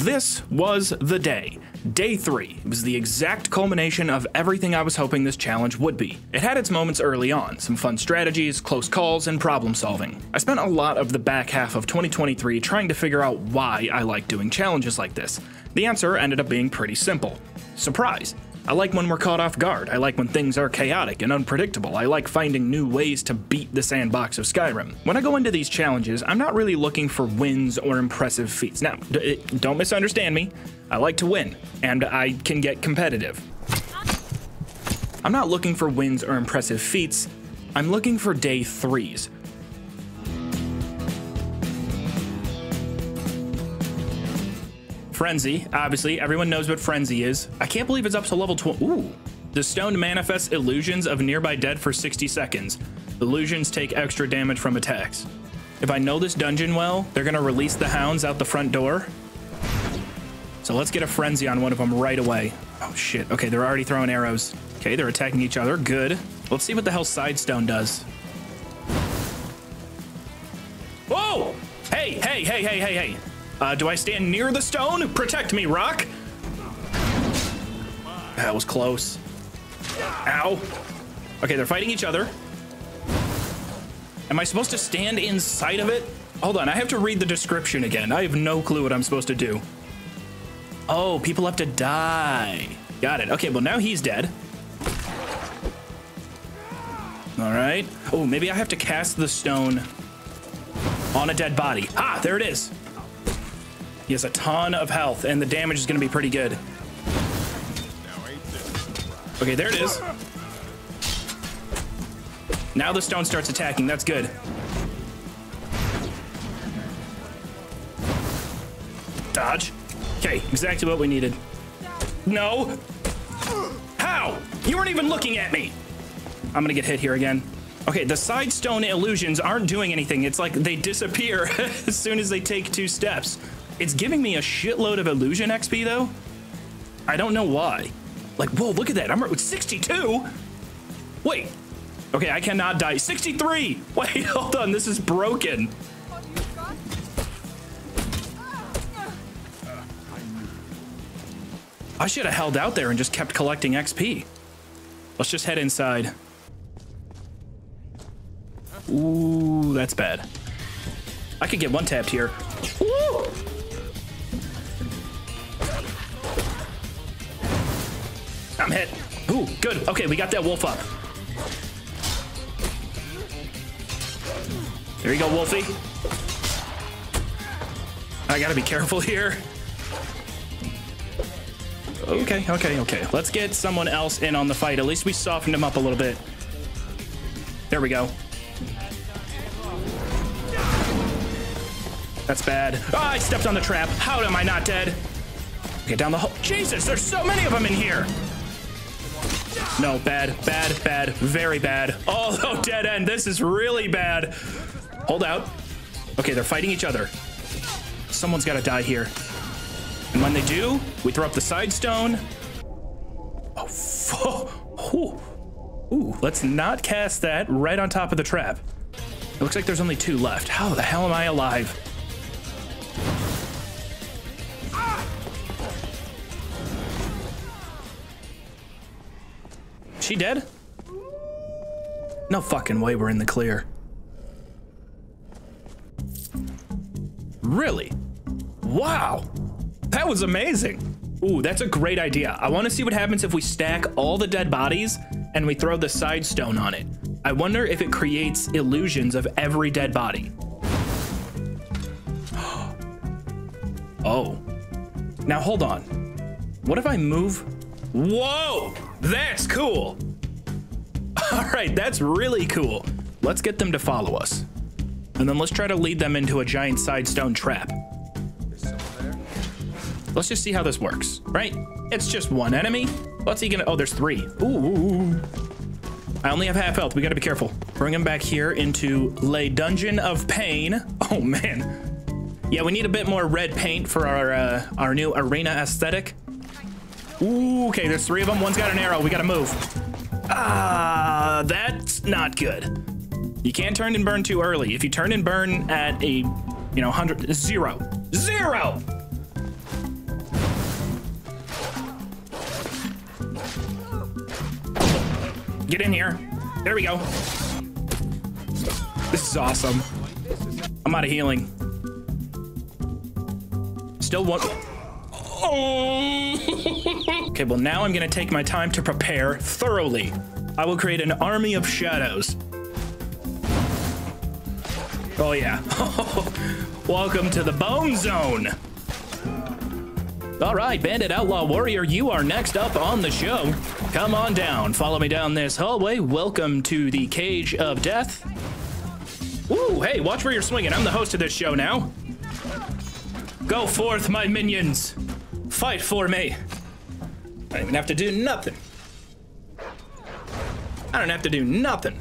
[SPEAKER 1] This was the day. Day 3 was the exact culmination of everything I was hoping this challenge would be. It had its moments early on, some fun strategies, close calls, and problem solving. I spent a lot of the back half of 2023 trying to figure out why I like doing challenges like this. The answer ended up being pretty simple. Surprise! I like when we're caught off guard. I like when things are chaotic and unpredictable. I like finding new ways to beat the sandbox of Skyrim. When I go into these challenges, I'm not really looking for wins or impressive feats. Now, don't misunderstand me. I like to win, and I can get competitive. I'm not looking for wins or impressive feats. I'm looking for day threes. Frenzy, obviously, everyone knows what Frenzy is. I can't believe it's up to level 20. Ooh. The stone manifests illusions of nearby dead for 60 seconds. Illusions take extra damage from attacks. If I know this dungeon well, they're gonna release the hounds out the front door. So let's get a frenzy on one of them right away. Oh shit, okay, they're already throwing arrows. Okay, they're attacking each other, good. Let's see what the hell Sidestone does. Whoa! Hey, hey, hey, hey, hey, hey. Uh, do I stand near the stone? Protect me, Rock! That was close. Ow. Okay, they're fighting each other. Am I supposed to stand inside of it? Hold on, I have to read the description again. I have no clue what I'm supposed to do. Oh, people have to die. Got it. Okay, well, now he's dead. All right. Oh, maybe I have to cast the stone on a dead body. Ah, there it is. He has a ton of health, and the damage is going to be pretty good. Okay, there it is. Now the stone starts attacking. That's good. Dodge. Okay, exactly what we needed. No. How? You weren't even looking at me. I'm gonna get hit here again. Okay, the side stone illusions aren't doing anything. It's like they disappear as soon as they take two steps. It's giving me a shitload of illusion XP though. I don't know why. Like, whoa, look at that. I'm at 62. Wait. Okay, I cannot die. 63. Wait, hold on. This is broken. I should have held out there and just kept collecting XP. Let's just head inside. Ooh, that's bad. I could get one tapped here. Woo! I'm hit. Ooh, good. Okay, we got that wolf up. There you go, Wolfie. I gotta be careful here. Okay, okay, okay. Let's get someone else in on the fight. At least we softened him up a little bit. There we go. That's bad. Oh, I stepped on the trap. How am I not dead? Get down the hole. Jesus, there's so many of them in here. No, bad, bad, bad, very bad. Oh, dead end. This is really bad. Hold out. Okay, they're fighting each other. Someone's got to die here. And when they do, we throw up the side stone. Oh, fu- Ooh. Ooh, let's not cast that right on top of the trap. It looks like there's only two left. How the hell am I alive? She dead? No fucking way we're in the clear. Really? Wow. That was amazing. Ooh, that's a great idea. I want to see what happens if we stack all the dead bodies and we throw the side stone on it. I wonder if it creates illusions of every dead body. oh. Now hold on. What if I move? Whoa! That's cool! Alright, that's really cool. Let's get them to follow us. And then let's try to lead them into a giant side stone trap. Let's just see how this works, right? It's just one enemy. What's he gonna? Oh, there's three. Ooh. I only have half health. We gotta be careful. Bring him back here into Lay Dungeon of Pain. Oh man. Yeah, we need a bit more red paint for our uh, our new arena aesthetic. Ooh, okay, there's three of them. One's got an arrow. We gotta move. Ah, uh, that's not good. You can't turn and burn too early. If you turn and burn at a, you know, hundred zero, zero. Get in here. There we go. This is awesome. I'm out of healing. Still one. Oh. okay, well, now I'm going to take my time to prepare thoroughly. I will create an army of shadows. Oh, yeah. Welcome to the Bone Zone. All right, Bandit Outlaw Warrior, you are next up on the show. Come on down. Follow me down this hallway. Welcome to the Cage of Death. Ooh, hey, watch where you're swinging. I'm the host of this show now. Go forth, my minions. Fight for me. I don't even have to do nothing. I don't have to do nothing.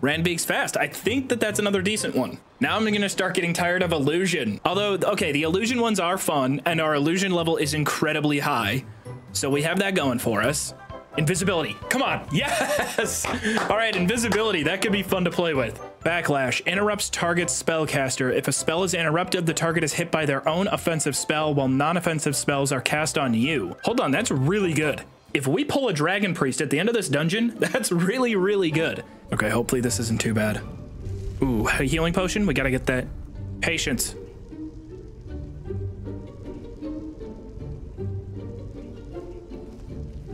[SPEAKER 1] Ranbeak's fast. I think that that's another decent one. Now I'm gonna start getting tired of illusion. Although, okay, the illusion ones are fun, and our illusion level is incredibly high. So we have that going for us. Invisibility. Come on. Yes. All right, invisibility. That could be fun to play with. Backlash interrupts target's spellcaster. If a spell is interrupted, the target is hit by their own offensive spell while non-offensive spells are cast on you. Hold on, that's really good. If we pull a dragon priest at the end of this dungeon, that's really, really good. Okay, hopefully this isn't too bad. Ooh, a healing potion. We gotta get that. Patience.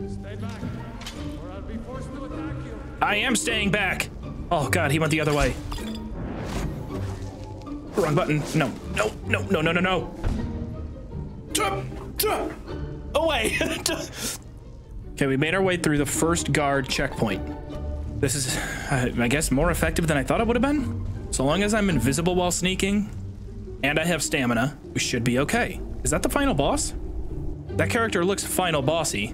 [SPEAKER 3] Stay back, or I'll be forced to attack you.
[SPEAKER 1] I am staying back. Oh god, he went the other way. Wrong button. No, no, no, no, no, no, no. Drop, drop. Away. okay, we made our way through the first guard checkpoint. This is, uh, I guess, more effective than I thought it would have been. So long as I'm invisible while sneaking, and I have stamina, we should be okay. Is that the final boss? That character looks final bossy.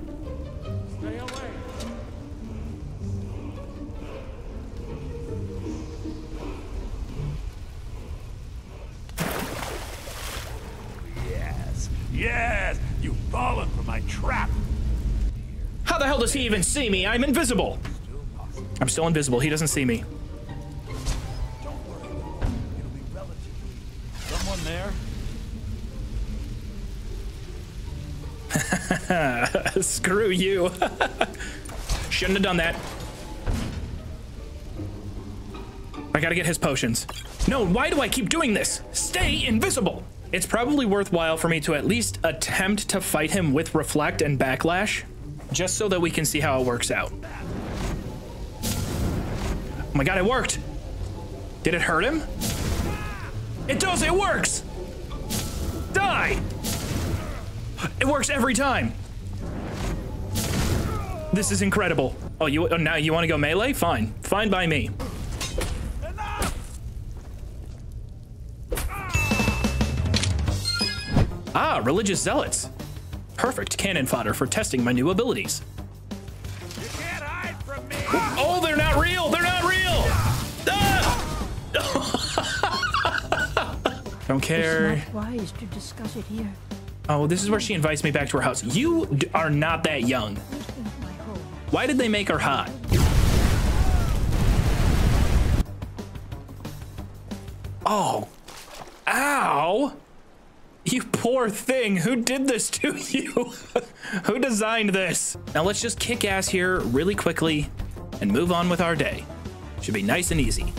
[SPEAKER 1] Hell does he even see me? I'm invisible. I'm still invisible. He doesn't see me.
[SPEAKER 4] Someone there?
[SPEAKER 1] Screw you. Shouldn't have done that. I gotta get his potions. No, why do I keep doing this? Stay invisible. It's probably worthwhile for me to at least attempt to fight him with Reflect and Backlash, just so that we can see how it works out. Oh my god, it worked. Did it hurt him? It does, it works! Die! It works every time. This is incredible. Oh, you oh, now you want to go melee? Fine, fine by me. Ah, religious zealots. Perfect cannon fodder for testing my new abilities.
[SPEAKER 2] You can't hide from me!
[SPEAKER 1] Oh, they're not real! They're not real! Ah! Don't care.
[SPEAKER 5] It's not wise to discuss it here.
[SPEAKER 1] Oh, this is where she invites me back to her house. You d- are not that young.
[SPEAKER 5] This is my home.
[SPEAKER 1] Why did they make her hot? Oh. Ow. You poor thing. Who did this to you? Who designed this? Now let's just kick ass here really quickly and move on with our day. Should be nice and easy.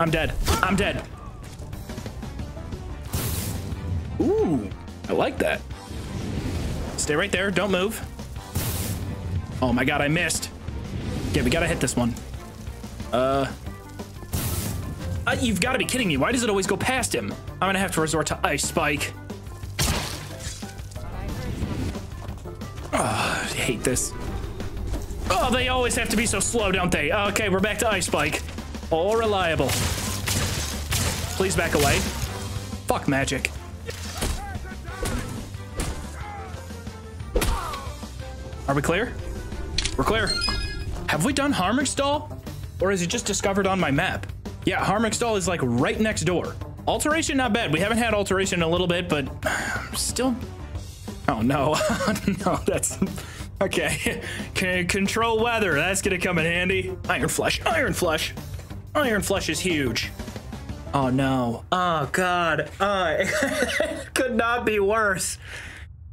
[SPEAKER 1] I'm dead. I'm dead. Ooh, I like that. Stay right there. Don't move. Oh my god, I missed. Okay, we gotta hit this one. Uh, uh you've got to be kidding me. Why does it always go past him? I'm gonna have to resort to Ice Spike. Oh, I hate this. Oh, they always have to be so slow, don't they? Okay, we're back to Ice Spike. All reliable. Please back away. Fuck magic. Are we clear? We're clear. Have we done Harmugstahl? Or is it just discovered on my map? Yeah, Harmugstahl is like right next door. Alteration, not bad. We haven't had alteration in a little bit, but still. Oh no, no, that's okay. Can control weather. That's gonna come in handy. Iron Flesh, Iron Flesh, Iron Flesh is huge. Oh no. Oh god. Oh, it could not be worse.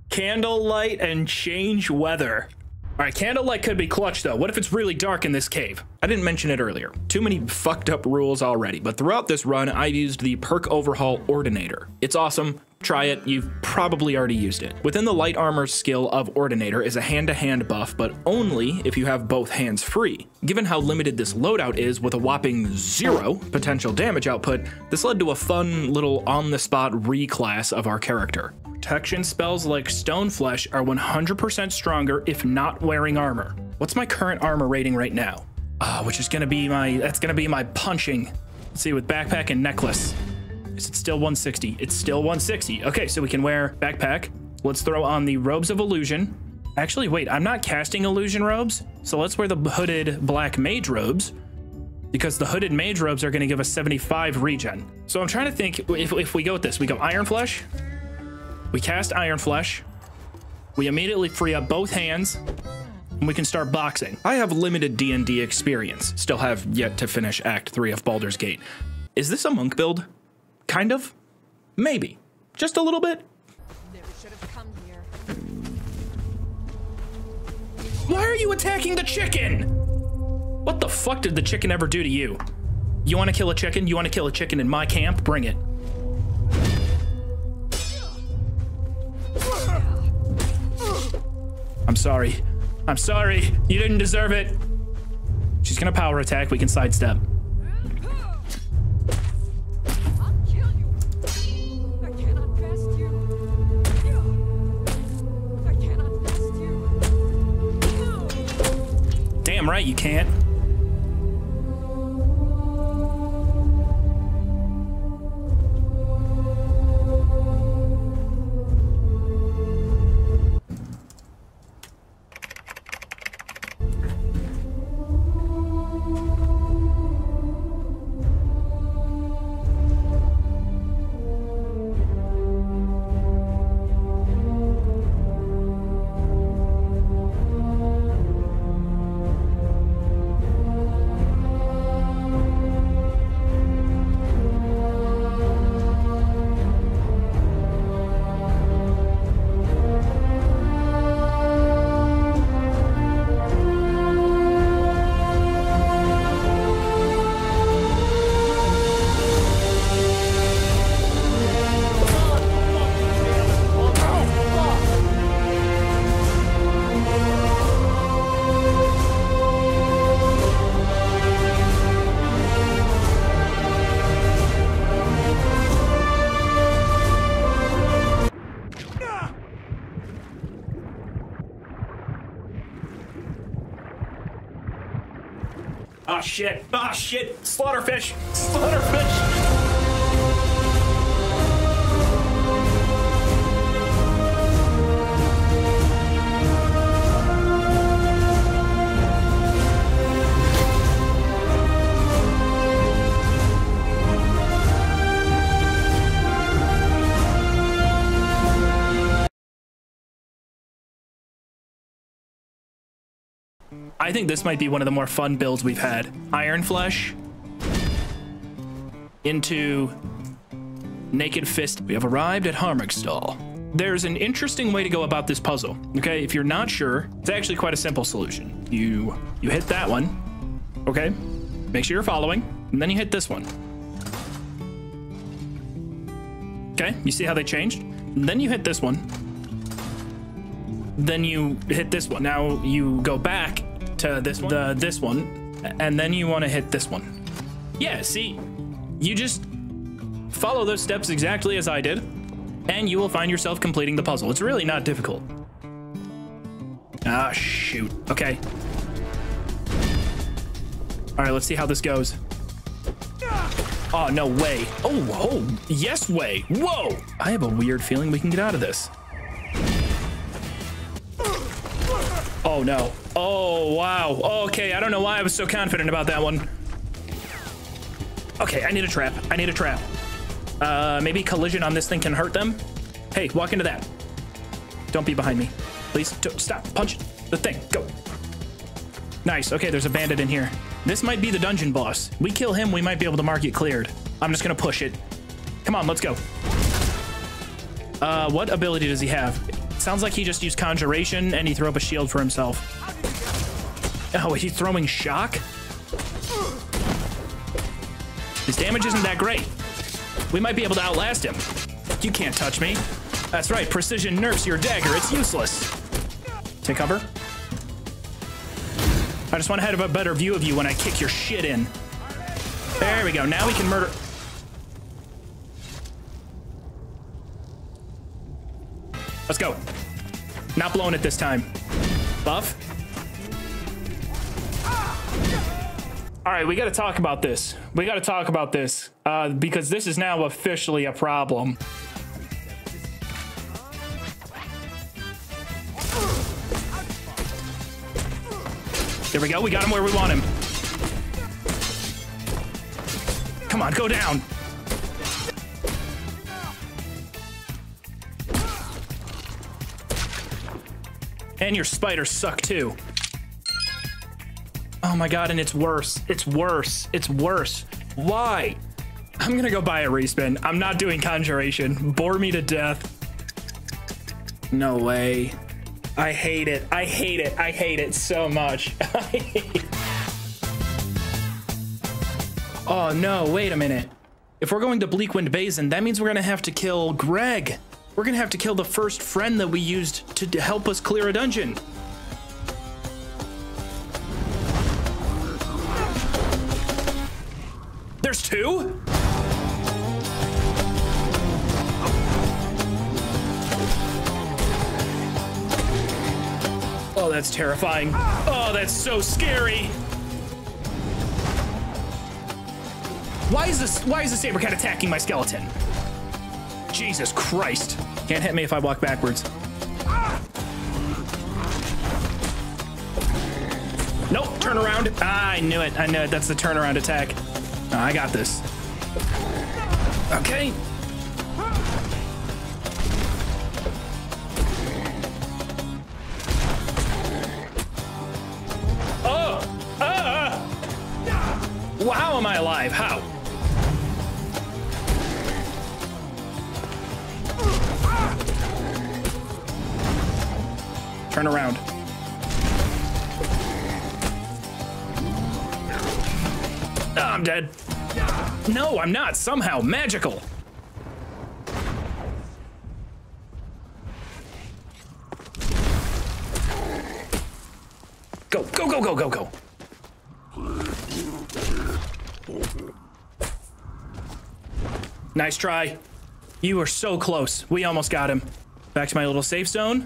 [SPEAKER 1] Candlelight and change weather. All right, candlelight could be clutch though. What if it's really dark in this cave? I didn't mention it earlier. Too many fucked up rules already, but throughout this run, I've used the perk overhaul ordinator. It's awesome. Try it. You've probably already used it. Within the light armor skill of ordinator is a hand-to-hand buff, but only if you have both hands free. Given how limited this loadout is with a whopping zero potential damage output, this led to a fun little on-the-spot reclass of our character. Protection spells like Stone Flesh are 100% stronger if not wearing armor. What's my current armor rating right now? Ah, which is gonna be my, that's gonna be my punching. Let's see, with backpack and necklace. Is it still 160? It's still 160. Okay, so we can wear backpack. Let's throw on the robes of illusion. Actually, wait, I'm not casting illusion robes. So let's wear the hooded black mage robes because the hooded mage robes are going to give us 75 regen. So I'm trying to think if, if we go with this, we go Iron Flesh, we cast Iron Flesh, we immediately free up both hands, and we can start boxing. I have limited D&D experience, still have yet to finish Act 3 of Baldur's Gate. Is this a monk build? Kind of? Maybe. Just a little bit? Why are you attacking the chicken? What the fuck did the chicken ever do to you? You want to kill a chicken? You want to kill a chicken in my camp? Bring it. I'm sorry. I'm sorry. You didn't deserve it. She's gonna power attack. We can sidestep. Damn right you can't. Shit. Oh shit. Slaughterfish. Slaughterfish. I think this might be one of the more fun builds we've had. Iron Flesh into Naked Fist. We have arrived at Harmugstahl. There's an interesting way to go about this puzzle. Okay, if you're not sure, it's actually quite a simple solution. You you hit that one. Okay, make sure you're following, and then you hit this one. Okay, you see how they changed? And then you hit this one. Then you hit this one. Now you go back to this one, the, this one, and then you want to hit this one. Yeah, see, you just follow those steps exactly as I did, and you will find yourself completing the puzzle. It's really not difficult. Ah, shoot. Okay. All right, let's see how this goes. Oh, no way. Oh, oh, yes way. Whoa. I have a weird feeling we can get out of this. Oh, no. Oh, wow. Okay, I don't know why I was so confident about that one. Okay, I need a trap. I need a trap. Uh, maybe collision on this thing can hurt them? Hey, walk into that. Don't be behind me. Please, don't, stop. Punch the thing. Go. Nice. Okay, there's a bandit in here. This might be the dungeon boss. We kill him, we might be able to mark it cleared. I'm just gonna push it. Come on, let's go. Uh, what ability does he have? Sounds like he just used conjuration and he threw up a shield for himself. Oh, he's throwing shock? His damage isn't that great. We might be able to outlast him. You can't touch me. That's right, precision nerfs your dagger. It's useless. Take cover. I just want to have a better view of you when I kick your shit in. There we go. Now we can murder. Let's go. Not blowing it this time. Buff. All right, we got to talk about this. We got to talk about this uh, because this is now officially a problem. There we go. We got him where we want him. Come on, go down. And your spiders suck too. Oh my god, and it's worse. It's worse. It's worse. Why? I'm gonna go buy a respin. I'm not doing conjuration. Bore me to death. No way. I hate it. I hate it. I hate it so much. oh no, wait a minute. If we're going to Bleakwind Basin, that means we're gonna have to kill Greg. We're gonna have to kill the first friend that we used to, help us clear a dungeon. There's two? Oh, that's terrifying. Oh, that's so scary. Why is this why is the saber cat attacking my skeleton? Jesus Christ. Can't hit me if I walk backwards. Nope, turn around. Ah, I knew it. I knew it. That's the turnaround attack. Oh, I got this. Okay. I'm not. Somehow magical. Go, go, go, go, go, go. Nice try. You were so close. We almost got him. Back to my little safe zone.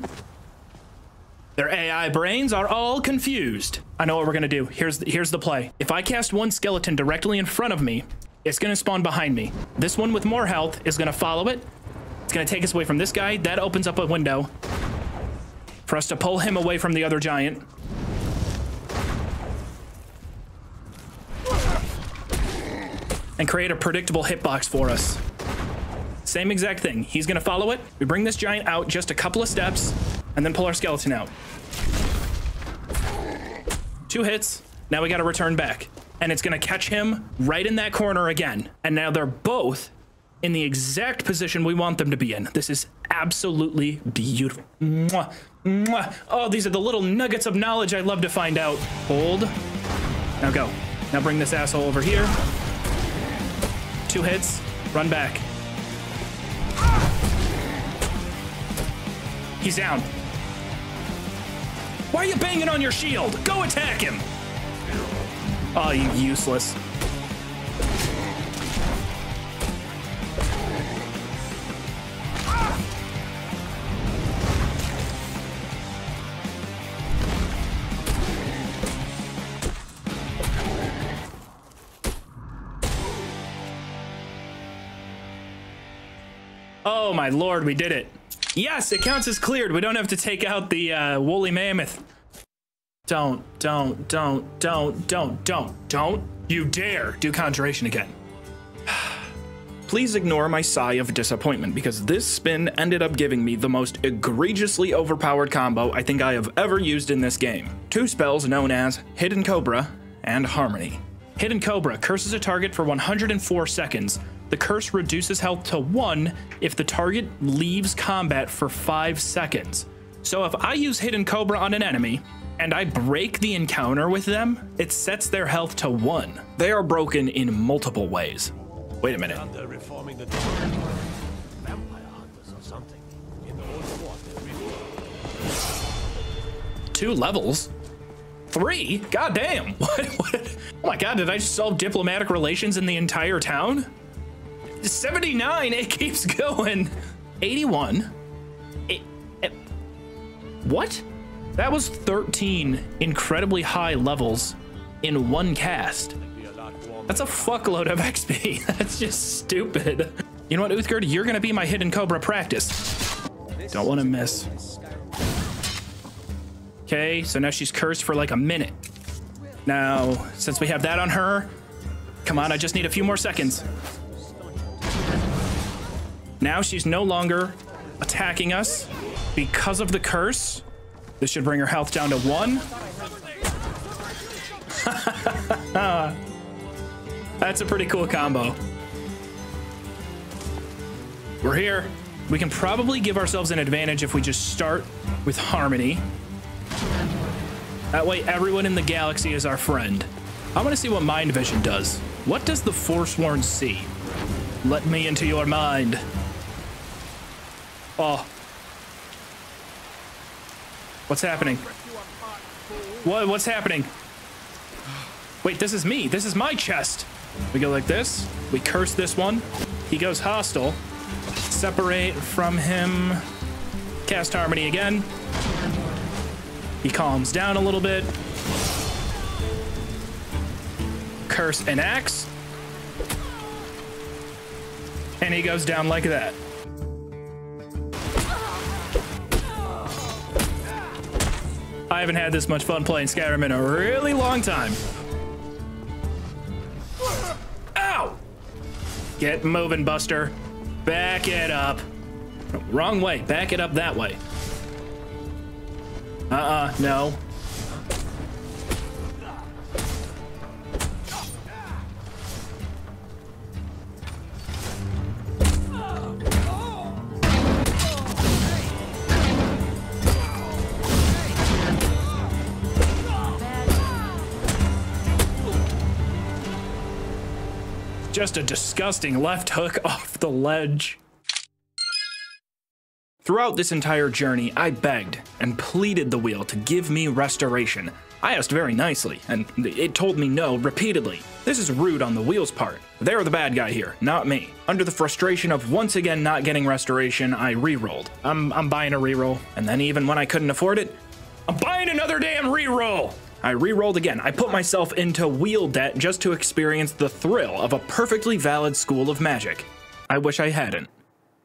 [SPEAKER 1] Their AI brains are all confused. I know what we're gonna do. Here's the, here's the play. If I cast one skeleton directly in front of me, it's gonna spawn behind me. This one with more health is gonna follow it. It's gonna take us away from this guy. That opens up a window for us to pull him away from the other giant. And create a predictable hitbox for us. Same exact thing. He's gonna follow it. We bring this giant out just a couple of steps and then pull our skeleton out. Two hits. Now we gotta return back. And it's gonna catch him right in that corner again. And now they're both in the exact position we want them to be in. This is absolutely beautiful. Mwah, mwah. Oh, these are the little nuggets of knowledge I love to find out. Hold. Now go. Now bring this asshole over here. Two hits. Run back. He's down. Why are you banging on your shield? Go attack him! Oh, you useless. Oh my lord, we did it. Yes, it counts as cleared. We don't have to take out the uh, woolly mammoth. Don't, don't, don't, don't, don't, don't, don't you dare do conjuration again. Please ignore my sigh of disappointment because this spin ended up giving me the most egregiously overpowered combo I think I have ever used in this game. Two spells known as Hidden Cobra and Harmony. Hidden Cobra curses a target for 104 seconds. The curse reduces health to 1 if the target leaves combat for 5 seconds. So if I use Hidden Cobra on an enemy and I break the encounter with them, it sets their health to 1. They are broken in multiple ways. Wait a minute.
[SPEAKER 2] They're reforming the vampire hunters or something. In the old fort,
[SPEAKER 1] Two levels? Three? God damn. What, what? Oh my god, did I just solve diplomatic relations in the entire town? 79, it keeps going. 81. It, it- what? That was 13 incredibly high levels in one cast. That's a fuckload of XP. That's just stupid. You know what, Uthgerd? You're gonna be my hidden Cobra practice. Don't want to miss. Okay, so now she's cursed for like a minute. Now, since we have that on her, come on, I just need a few more seconds. Now she's no longer attacking us because of the curse. This should bring her health down to one. That's a pretty cool combo. We're here. We can probably give ourselves an advantage if we just start with Harmony. That way, everyone in the galaxy is our friend. I want to see what Mind Vision does. What does the Forsworn see? Let me into your mind. Oh. What's happening? What? What's happening? Wait, this is me. This is my chest. We go like this. We curse this one. He goes hostile. Separate from him. Cast Harmony again. He calms down a little bit. Curse an axe. And he goes down like that. I haven't had this much fun playing Skyrim in a really long time. Ow! Get moving, Buster. Back it up. Wrong way. Back it up that way. Uh-uh, no. Just a disgusting left hook off the ledge. Throughout this entire journey, I begged and pleaded the wheel to give me restoration. I asked very nicely, and it told me no repeatedly. This is rude on the wheel's part. They're the bad guy here, not me. Under the frustration of once again not getting restoration, I re-rolled. I'm, I'm buying a re-roll, and then even when I couldn't afford it, I'm buying another damn re-roll! I re-rolled again. I put myself into wheel debt just to experience the thrill of a perfectly valid school of magic. I wish I hadn't.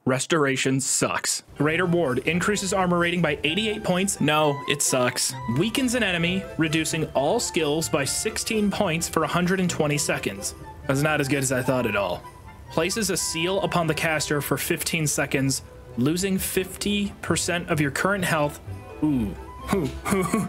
[SPEAKER 1] Restoration sucks. Raider Ward increases armor rating by 88 points. No, it sucks. Weakens an enemy, reducing all skills by 16 points for 120 seconds. That's not as good as I thought at all. Places a seal upon the caster for 15 seconds, losing 50% of your current health. Ooh.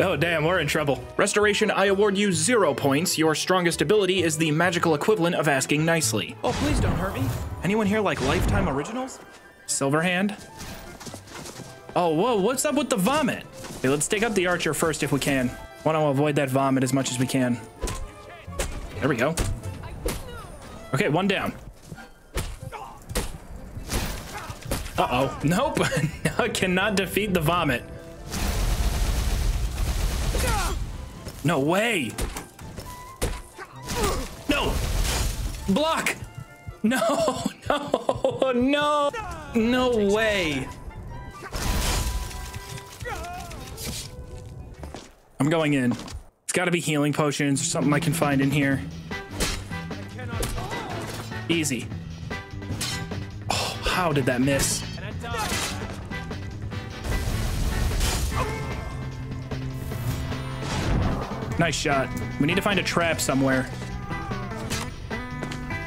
[SPEAKER 1] Oh, damn, we're in trouble. Restoration, I award you zero points. Your strongest ability is the magical equivalent of asking nicely. Oh, please don't hurt me. Anyone here like Lifetime Originals? Silverhand? Oh, whoa, what's up with the vomit? Okay, let's take out the archer first if we can. Want to avoid that vomit as much as we can. There we go. Okay, one down. Uh-oh. Nope. I cannot defeat the vomit. No way. No. Block. No, no, no, no way. I'm going in. It's got to be healing potions or something I can find in here. Easy. Oh, how did that miss? Nice shot. We need to find a trap somewhere.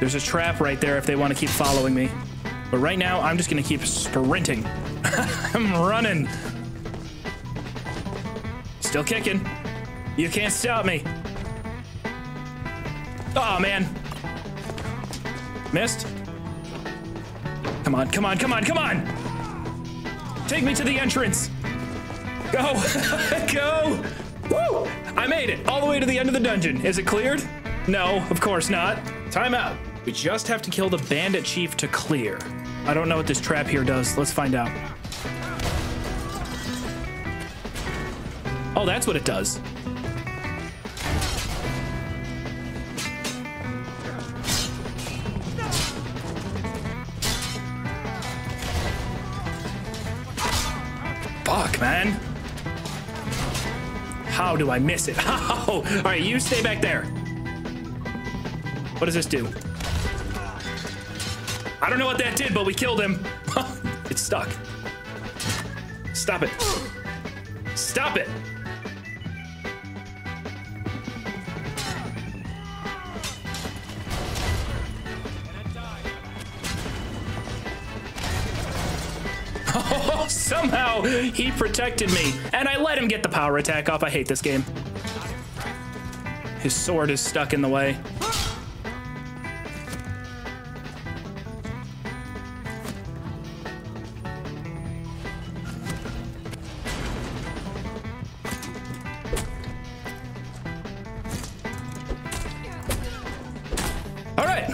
[SPEAKER 1] There's a trap right there if they want to keep following me. But right now, I'm just going to keep sprinting. I'm running. Still kicking. You can't stop me. Oh, man. Missed. Come on, come on, come on, come on. Take me to the entrance. Go, go. Woo! I made it all the way to the end of the dungeon. Is it cleared? No, of course not. Time out. We just have to kill the bandit chief to clear. I don't know what this trap here does. Let's find out. Oh, that's what it does. How do I miss it? How? Oh, all right, you stay back there. What does this do? I don't know what that did, but we killed him. it's stuck. Stop it. Stop it. Somehow he protected me, and I let him get the power attack off. I hate this game. His sword is stuck in the way. All right.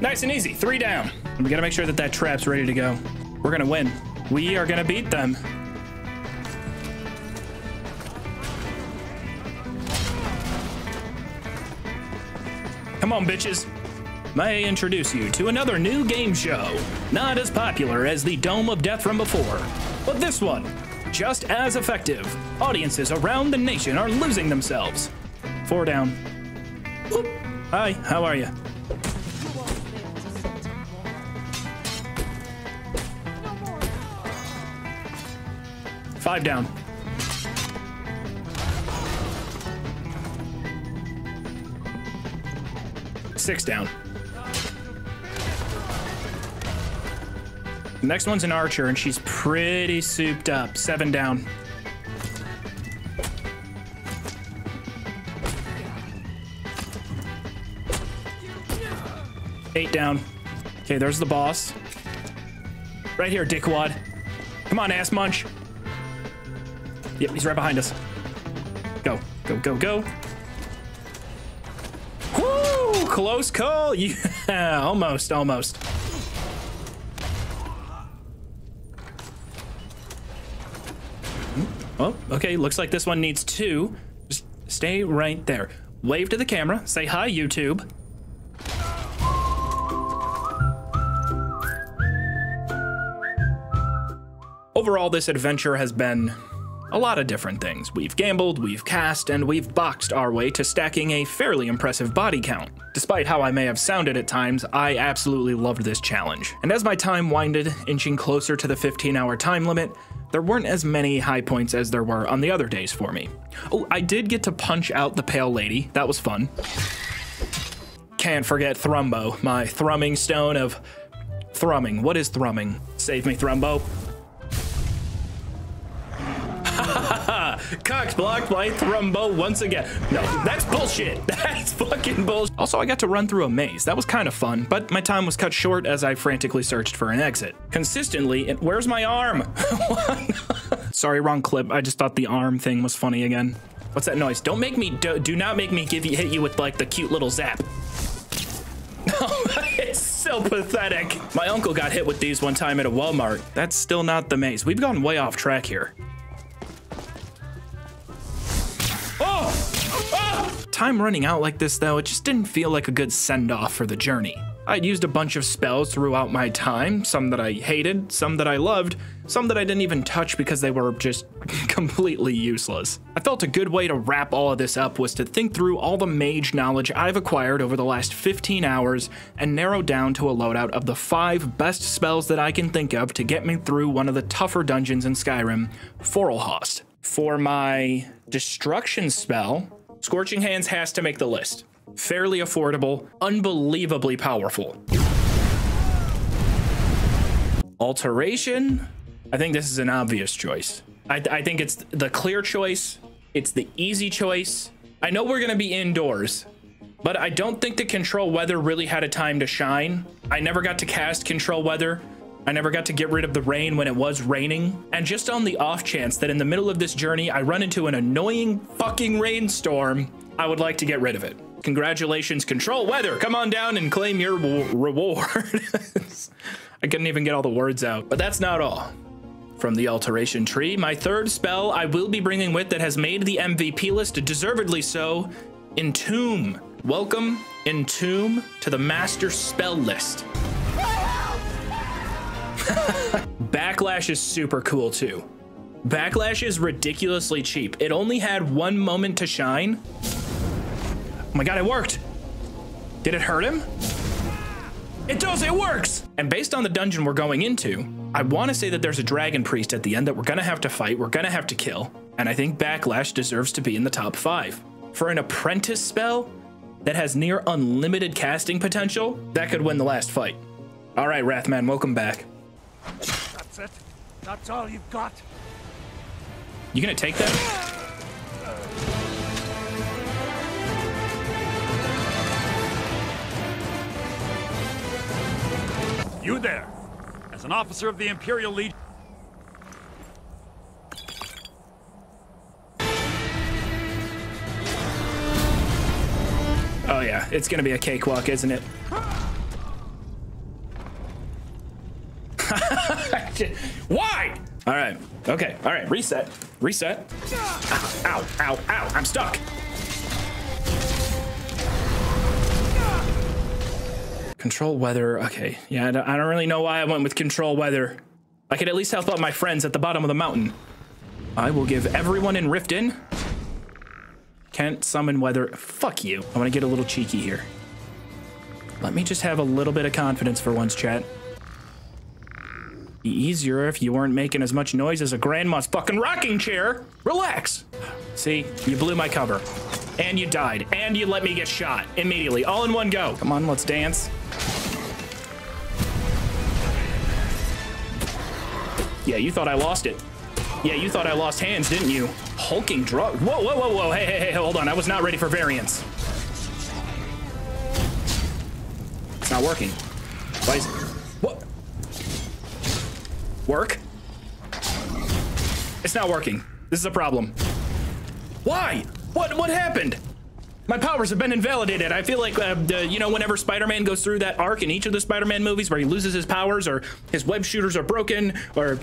[SPEAKER 1] Nice and easy. Three down. We gotta make sure that that trap's ready to go. We're gonna win. We are gonna beat them. Come on, bitches. May I introduce you to another new game show. Not as popular as the Dome of Death from before, but this one, just as effective. Audiences around the nation are losing themselves. Four down. Hi, how are you? Five down. Six down. Next one's an archer, and she's pretty souped up. Seven down. Eight down. Okay, there's the boss. Right here, dickwad. Come on, ass munch. Yep, he's right behind us. Go, go, go, go. Woo! Close call. Yeah, almost, almost. Hmm? Oh, okay. Looks like this one needs two. Just stay right there. Wave to the camera. Say hi, YouTube. Overall, this adventure has been a lot of different things. We've gambled, we've cast, and we've boxed our way to stacking a fairly impressive body count. Despite how I may have sounded at times, I absolutely loved this challenge. And as my time winded, inching closer to the 15 hour time limit, there weren't as many high points as there were on the other days for me. Oh, I did get to punch out the Pale Lady. That was fun. Can't forget Thrumbo, my thrumming stone of thrumming. What is thrumming? Save me, Thrumbo. Cox blocked by Thrumbo once again. No, that's bullshit. That's fucking bullshit. Also, I got to run through a maze. That was kind of fun, but my time was cut short as I frantically searched for an exit. Consistently, it, where's my arm? Sorry, wrong clip. I just thought the arm thing was funny again. What's that noise? Don't make me, do, do not make me give you, hit you with like the cute little zap. Oh, it's so pathetic. My uncle got hit with these one time at a Walmart. That's still not the maze. We've gone way off track here. Time running out like this, though, it just didn't feel like a good send off for the journey. I'd used a bunch of spells throughout my time, some that I hated, some that I loved, some that I didn't even touch because they were just completely useless. I felt a good way to wrap all of this up was to think through all the mage knowledge I've acquired over the last 15 hours and narrow down to a loadout of the five best spells that I can think of to get me through one of the tougher dungeons in Skyrim, Forelhost. For my destruction spell, Scorching Hands has to make the list. Fairly affordable, unbelievably powerful. Alteration, I think this is an obvious choice. I, I think it's the clear choice. It's the easy choice. I know we're gonna be indoors, but I don't think the control weather really had a time to shine. I never got to cast control weather. I never got to get rid of the rain when it was raining. And just on the off chance that in the middle of this journey, I run into an annoying fucking rainstorm, I would like to get rid of it. Congratulations, control weather. Come on down and claim your reward. I couldn't even get all the words out. But that's not all. From the alteration tree, my third spell I will be bringing with that has made the MVP list, deservedly so, Entomb. Welcome, Entomb, to the master spell list. Backlash is super cool too. Backlash is ridiculously cheap. It only had one moment to shine. Oh my god, it worked. Did it hurt him? It does, it works! And based on the dungeon we're going into, I want to say that there's a dragon priest at the end that we're gonna have to fight, we're gonna have to kill, and I think Backlash deserves to be in the top five. For an apprentice spell that has near unlimited casting potential, that could win the last fight. All right, Wrathman, welcome back.
[SPEAKER 2] That's it? That's all you've got?
[SPEAKER 1] You gonna take that?
[SPEAKER 9] You there! As an officer of the Imperial Legion.
[SPEAKER 1] Oh yeah, it's gonna be a cakewalk, isn't it? Why? All right. Okay. All right. Reset. Reset. Ow, ow, ow, ow. I'm stuck. Control weather. Okay. Yeah, I don't, I don't really know why I went with control weather. I could at least help out my friends at the bottom of the mountain. I will give everyone in Riften. Can't summon weather. Fuck you. I want to get a little cheeky here. Let me just have a little bit of confidence for once, chat. Be easier if you weren't making as much noise as a grandma's fucking rocking chair. Relax. See, you blew my cover. And you died. And you let me get shot immediately, all in one go. Come on, let's dance. Yeah, you thought I lost it. Yeah, you thought I lost hands, didn't you? Hulking drug. Whoa, whoa, whoa, whoa. Hey, hey, hey, hold on. I was not ready for variance. It's not working. Why is What? Work? It's not working. This is a problem. Why? What what happened? My powers have been invalidated. I feel like, uh, the, you know, whenever Spider-Man goes through that arc in each of the Spider-Man movies where he loses his powers or his web shooters are broken or,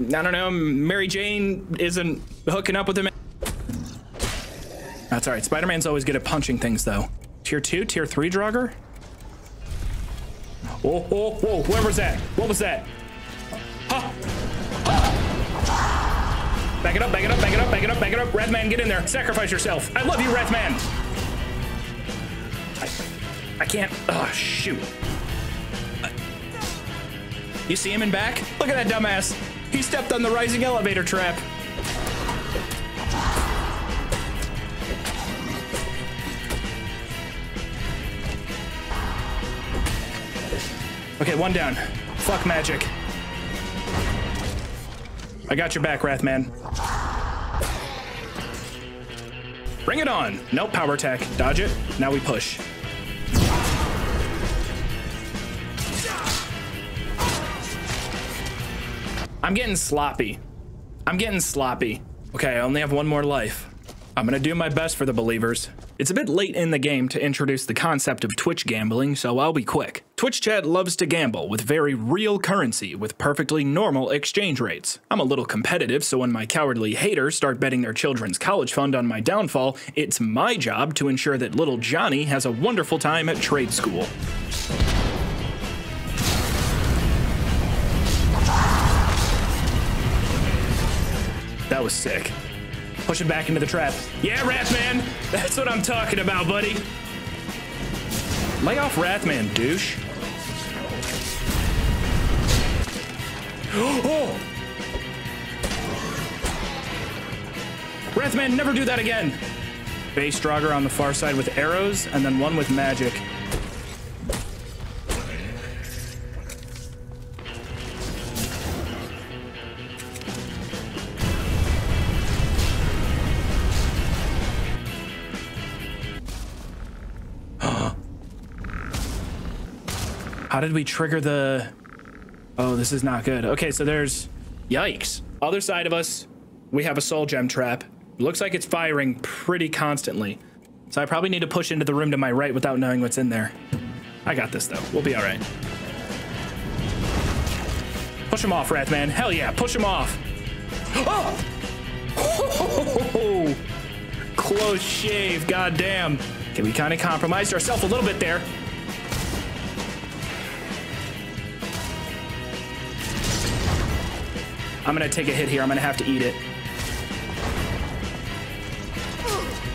[SPEAKER 1] I don't know, Mary Jane isn't hooking up with him. That's all right. Spider-Man's always good at punching things, though. Tier 2, Tier 3 Draugr? Whoa, whoa, whoa. Where was that? What was that? Back it up, back it up, back it up, back it up, back it up. Redman, get in there. Sacrifice yourself. I love you, Redman. I, I can't. Oh, shoot. You see him in back? Look at that dumbass. He stepped on the rising elevator trap. Okay, one down. Fuck magic. I got your back, Wrathman. Bring it on. Nope, power attack. Dodge it. Now we push. I'm getting sloppy. I'm getting sloppy. Okay, I only have one more life. I'm gonna do my best for the believers. It's a bit late in the game to introduce the concept of Twitch gambling, so I'll be quick. Twitch chat loves to gamble with very real currency with perfectly normal exchange rates. I'm a little competitive, so when my cowardly haters start betting their children's college fund on my downfall, it's my job to ensure that little Johnny has a wonderful time at trade school. That was sick. Push him back into the trap. Yeah, Wrathman! That's what I'm talking about, buddy. Lay off Wrathman, douche. oh! Wrathman, never do that again! Base Draugr on the far side with arrows, and then one with magic. How did we trigger the... Oh, this is not good. Okay, so there's... Yikes. Other side of us, we have a soul gem trap. Looks like it's firing pretty constantly. So I probably need to push into the room to my right without knowing what's in there. I got this, though. We'll be all right. Push him off, Wrathman. Hell yeah, push him off. Oh! Close shave, goddamn. Okay, we kind of compromised ourselves a little bit there. I'm gonna take a hit here. I'm gonna have to eat it.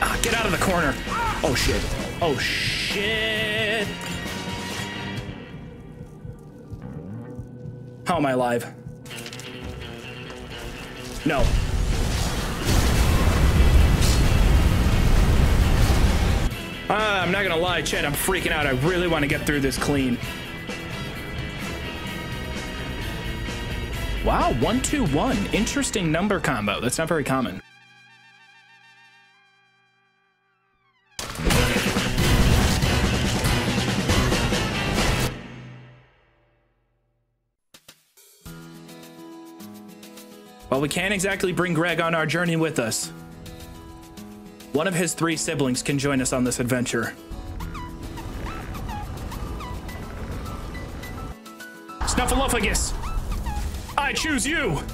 [SPEAKER 1] Ah, get out of the corner. Oh shit. Oh shit. How am I alive? No. Ah, I'm not gonna lie, Chad, I'm freaking out. I really want to get through this clean. Wow, one, two, one. Interesting number combo. That's not very common. Well, we can't exactly bring Greg on our journey with us. One of his three siblings can join us on this adventure. Snuffleupagus! I choose you!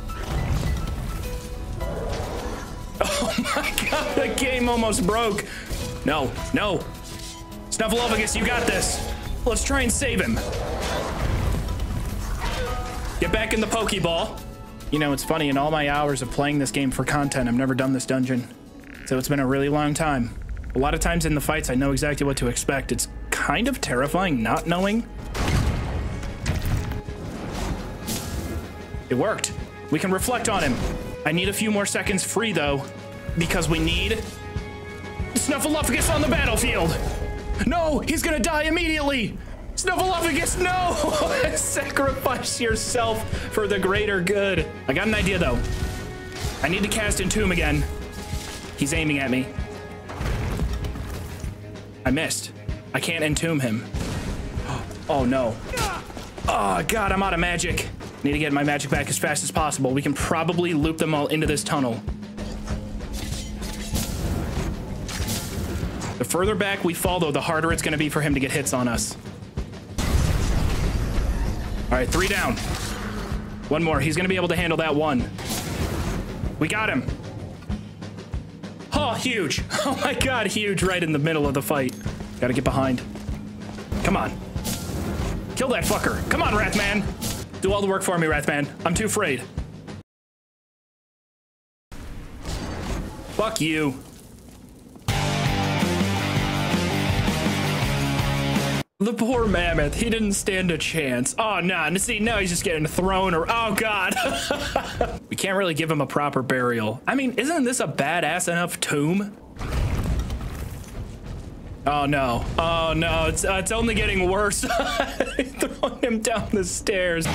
[SPEAKER 1] Oh my god, the game almost broke. No, no. Snuffleupagus, you got this. Let's try and save him. Get back in the Pokeball. You know, it's funny, in all my hours of playing this game for content, I've never done this dungeon. So it's been a really long time. A lot of times in the fights, I know exactly what to expect. It's kind of terrifying not knowing. It worked. We can reflect on him. I need a few more seconds free, though, because we need Snuffleupagus on the battlefield. No, he's gonna die immediately. Snuffleupagus, no! Sacrifice yourself for the greater good. I got an idea, though. I need to cast Entomb again. He's aiming at me. I missed. I can't entomb him. Oh no. Oh god, I'm out of magic. Need to get my magic back as fast as possible. We can probably loop them all into this tunnel. The further back we fall, though, the harder it's going to be for him to get hits on us. All right, three down. One more. He's going to be able to handle that one. We got him. Oh, huge. Oh my god, huge right in the middle of the fight. Gotta get behind. Come on. Kill that fucker. Come on, Wrathman. Do all the work for me, Wrathman. I'm too afraid. Fuck you. The poor mammoth, he didn't stand a chance. Oh no, see, now he's just getting thrown or oh god. we can't really give him a proper burial. I mean, isn't this a badass enough tomb? Oh no, oh no, it's, uh, it's only getting worse. Throwing him down the stairs.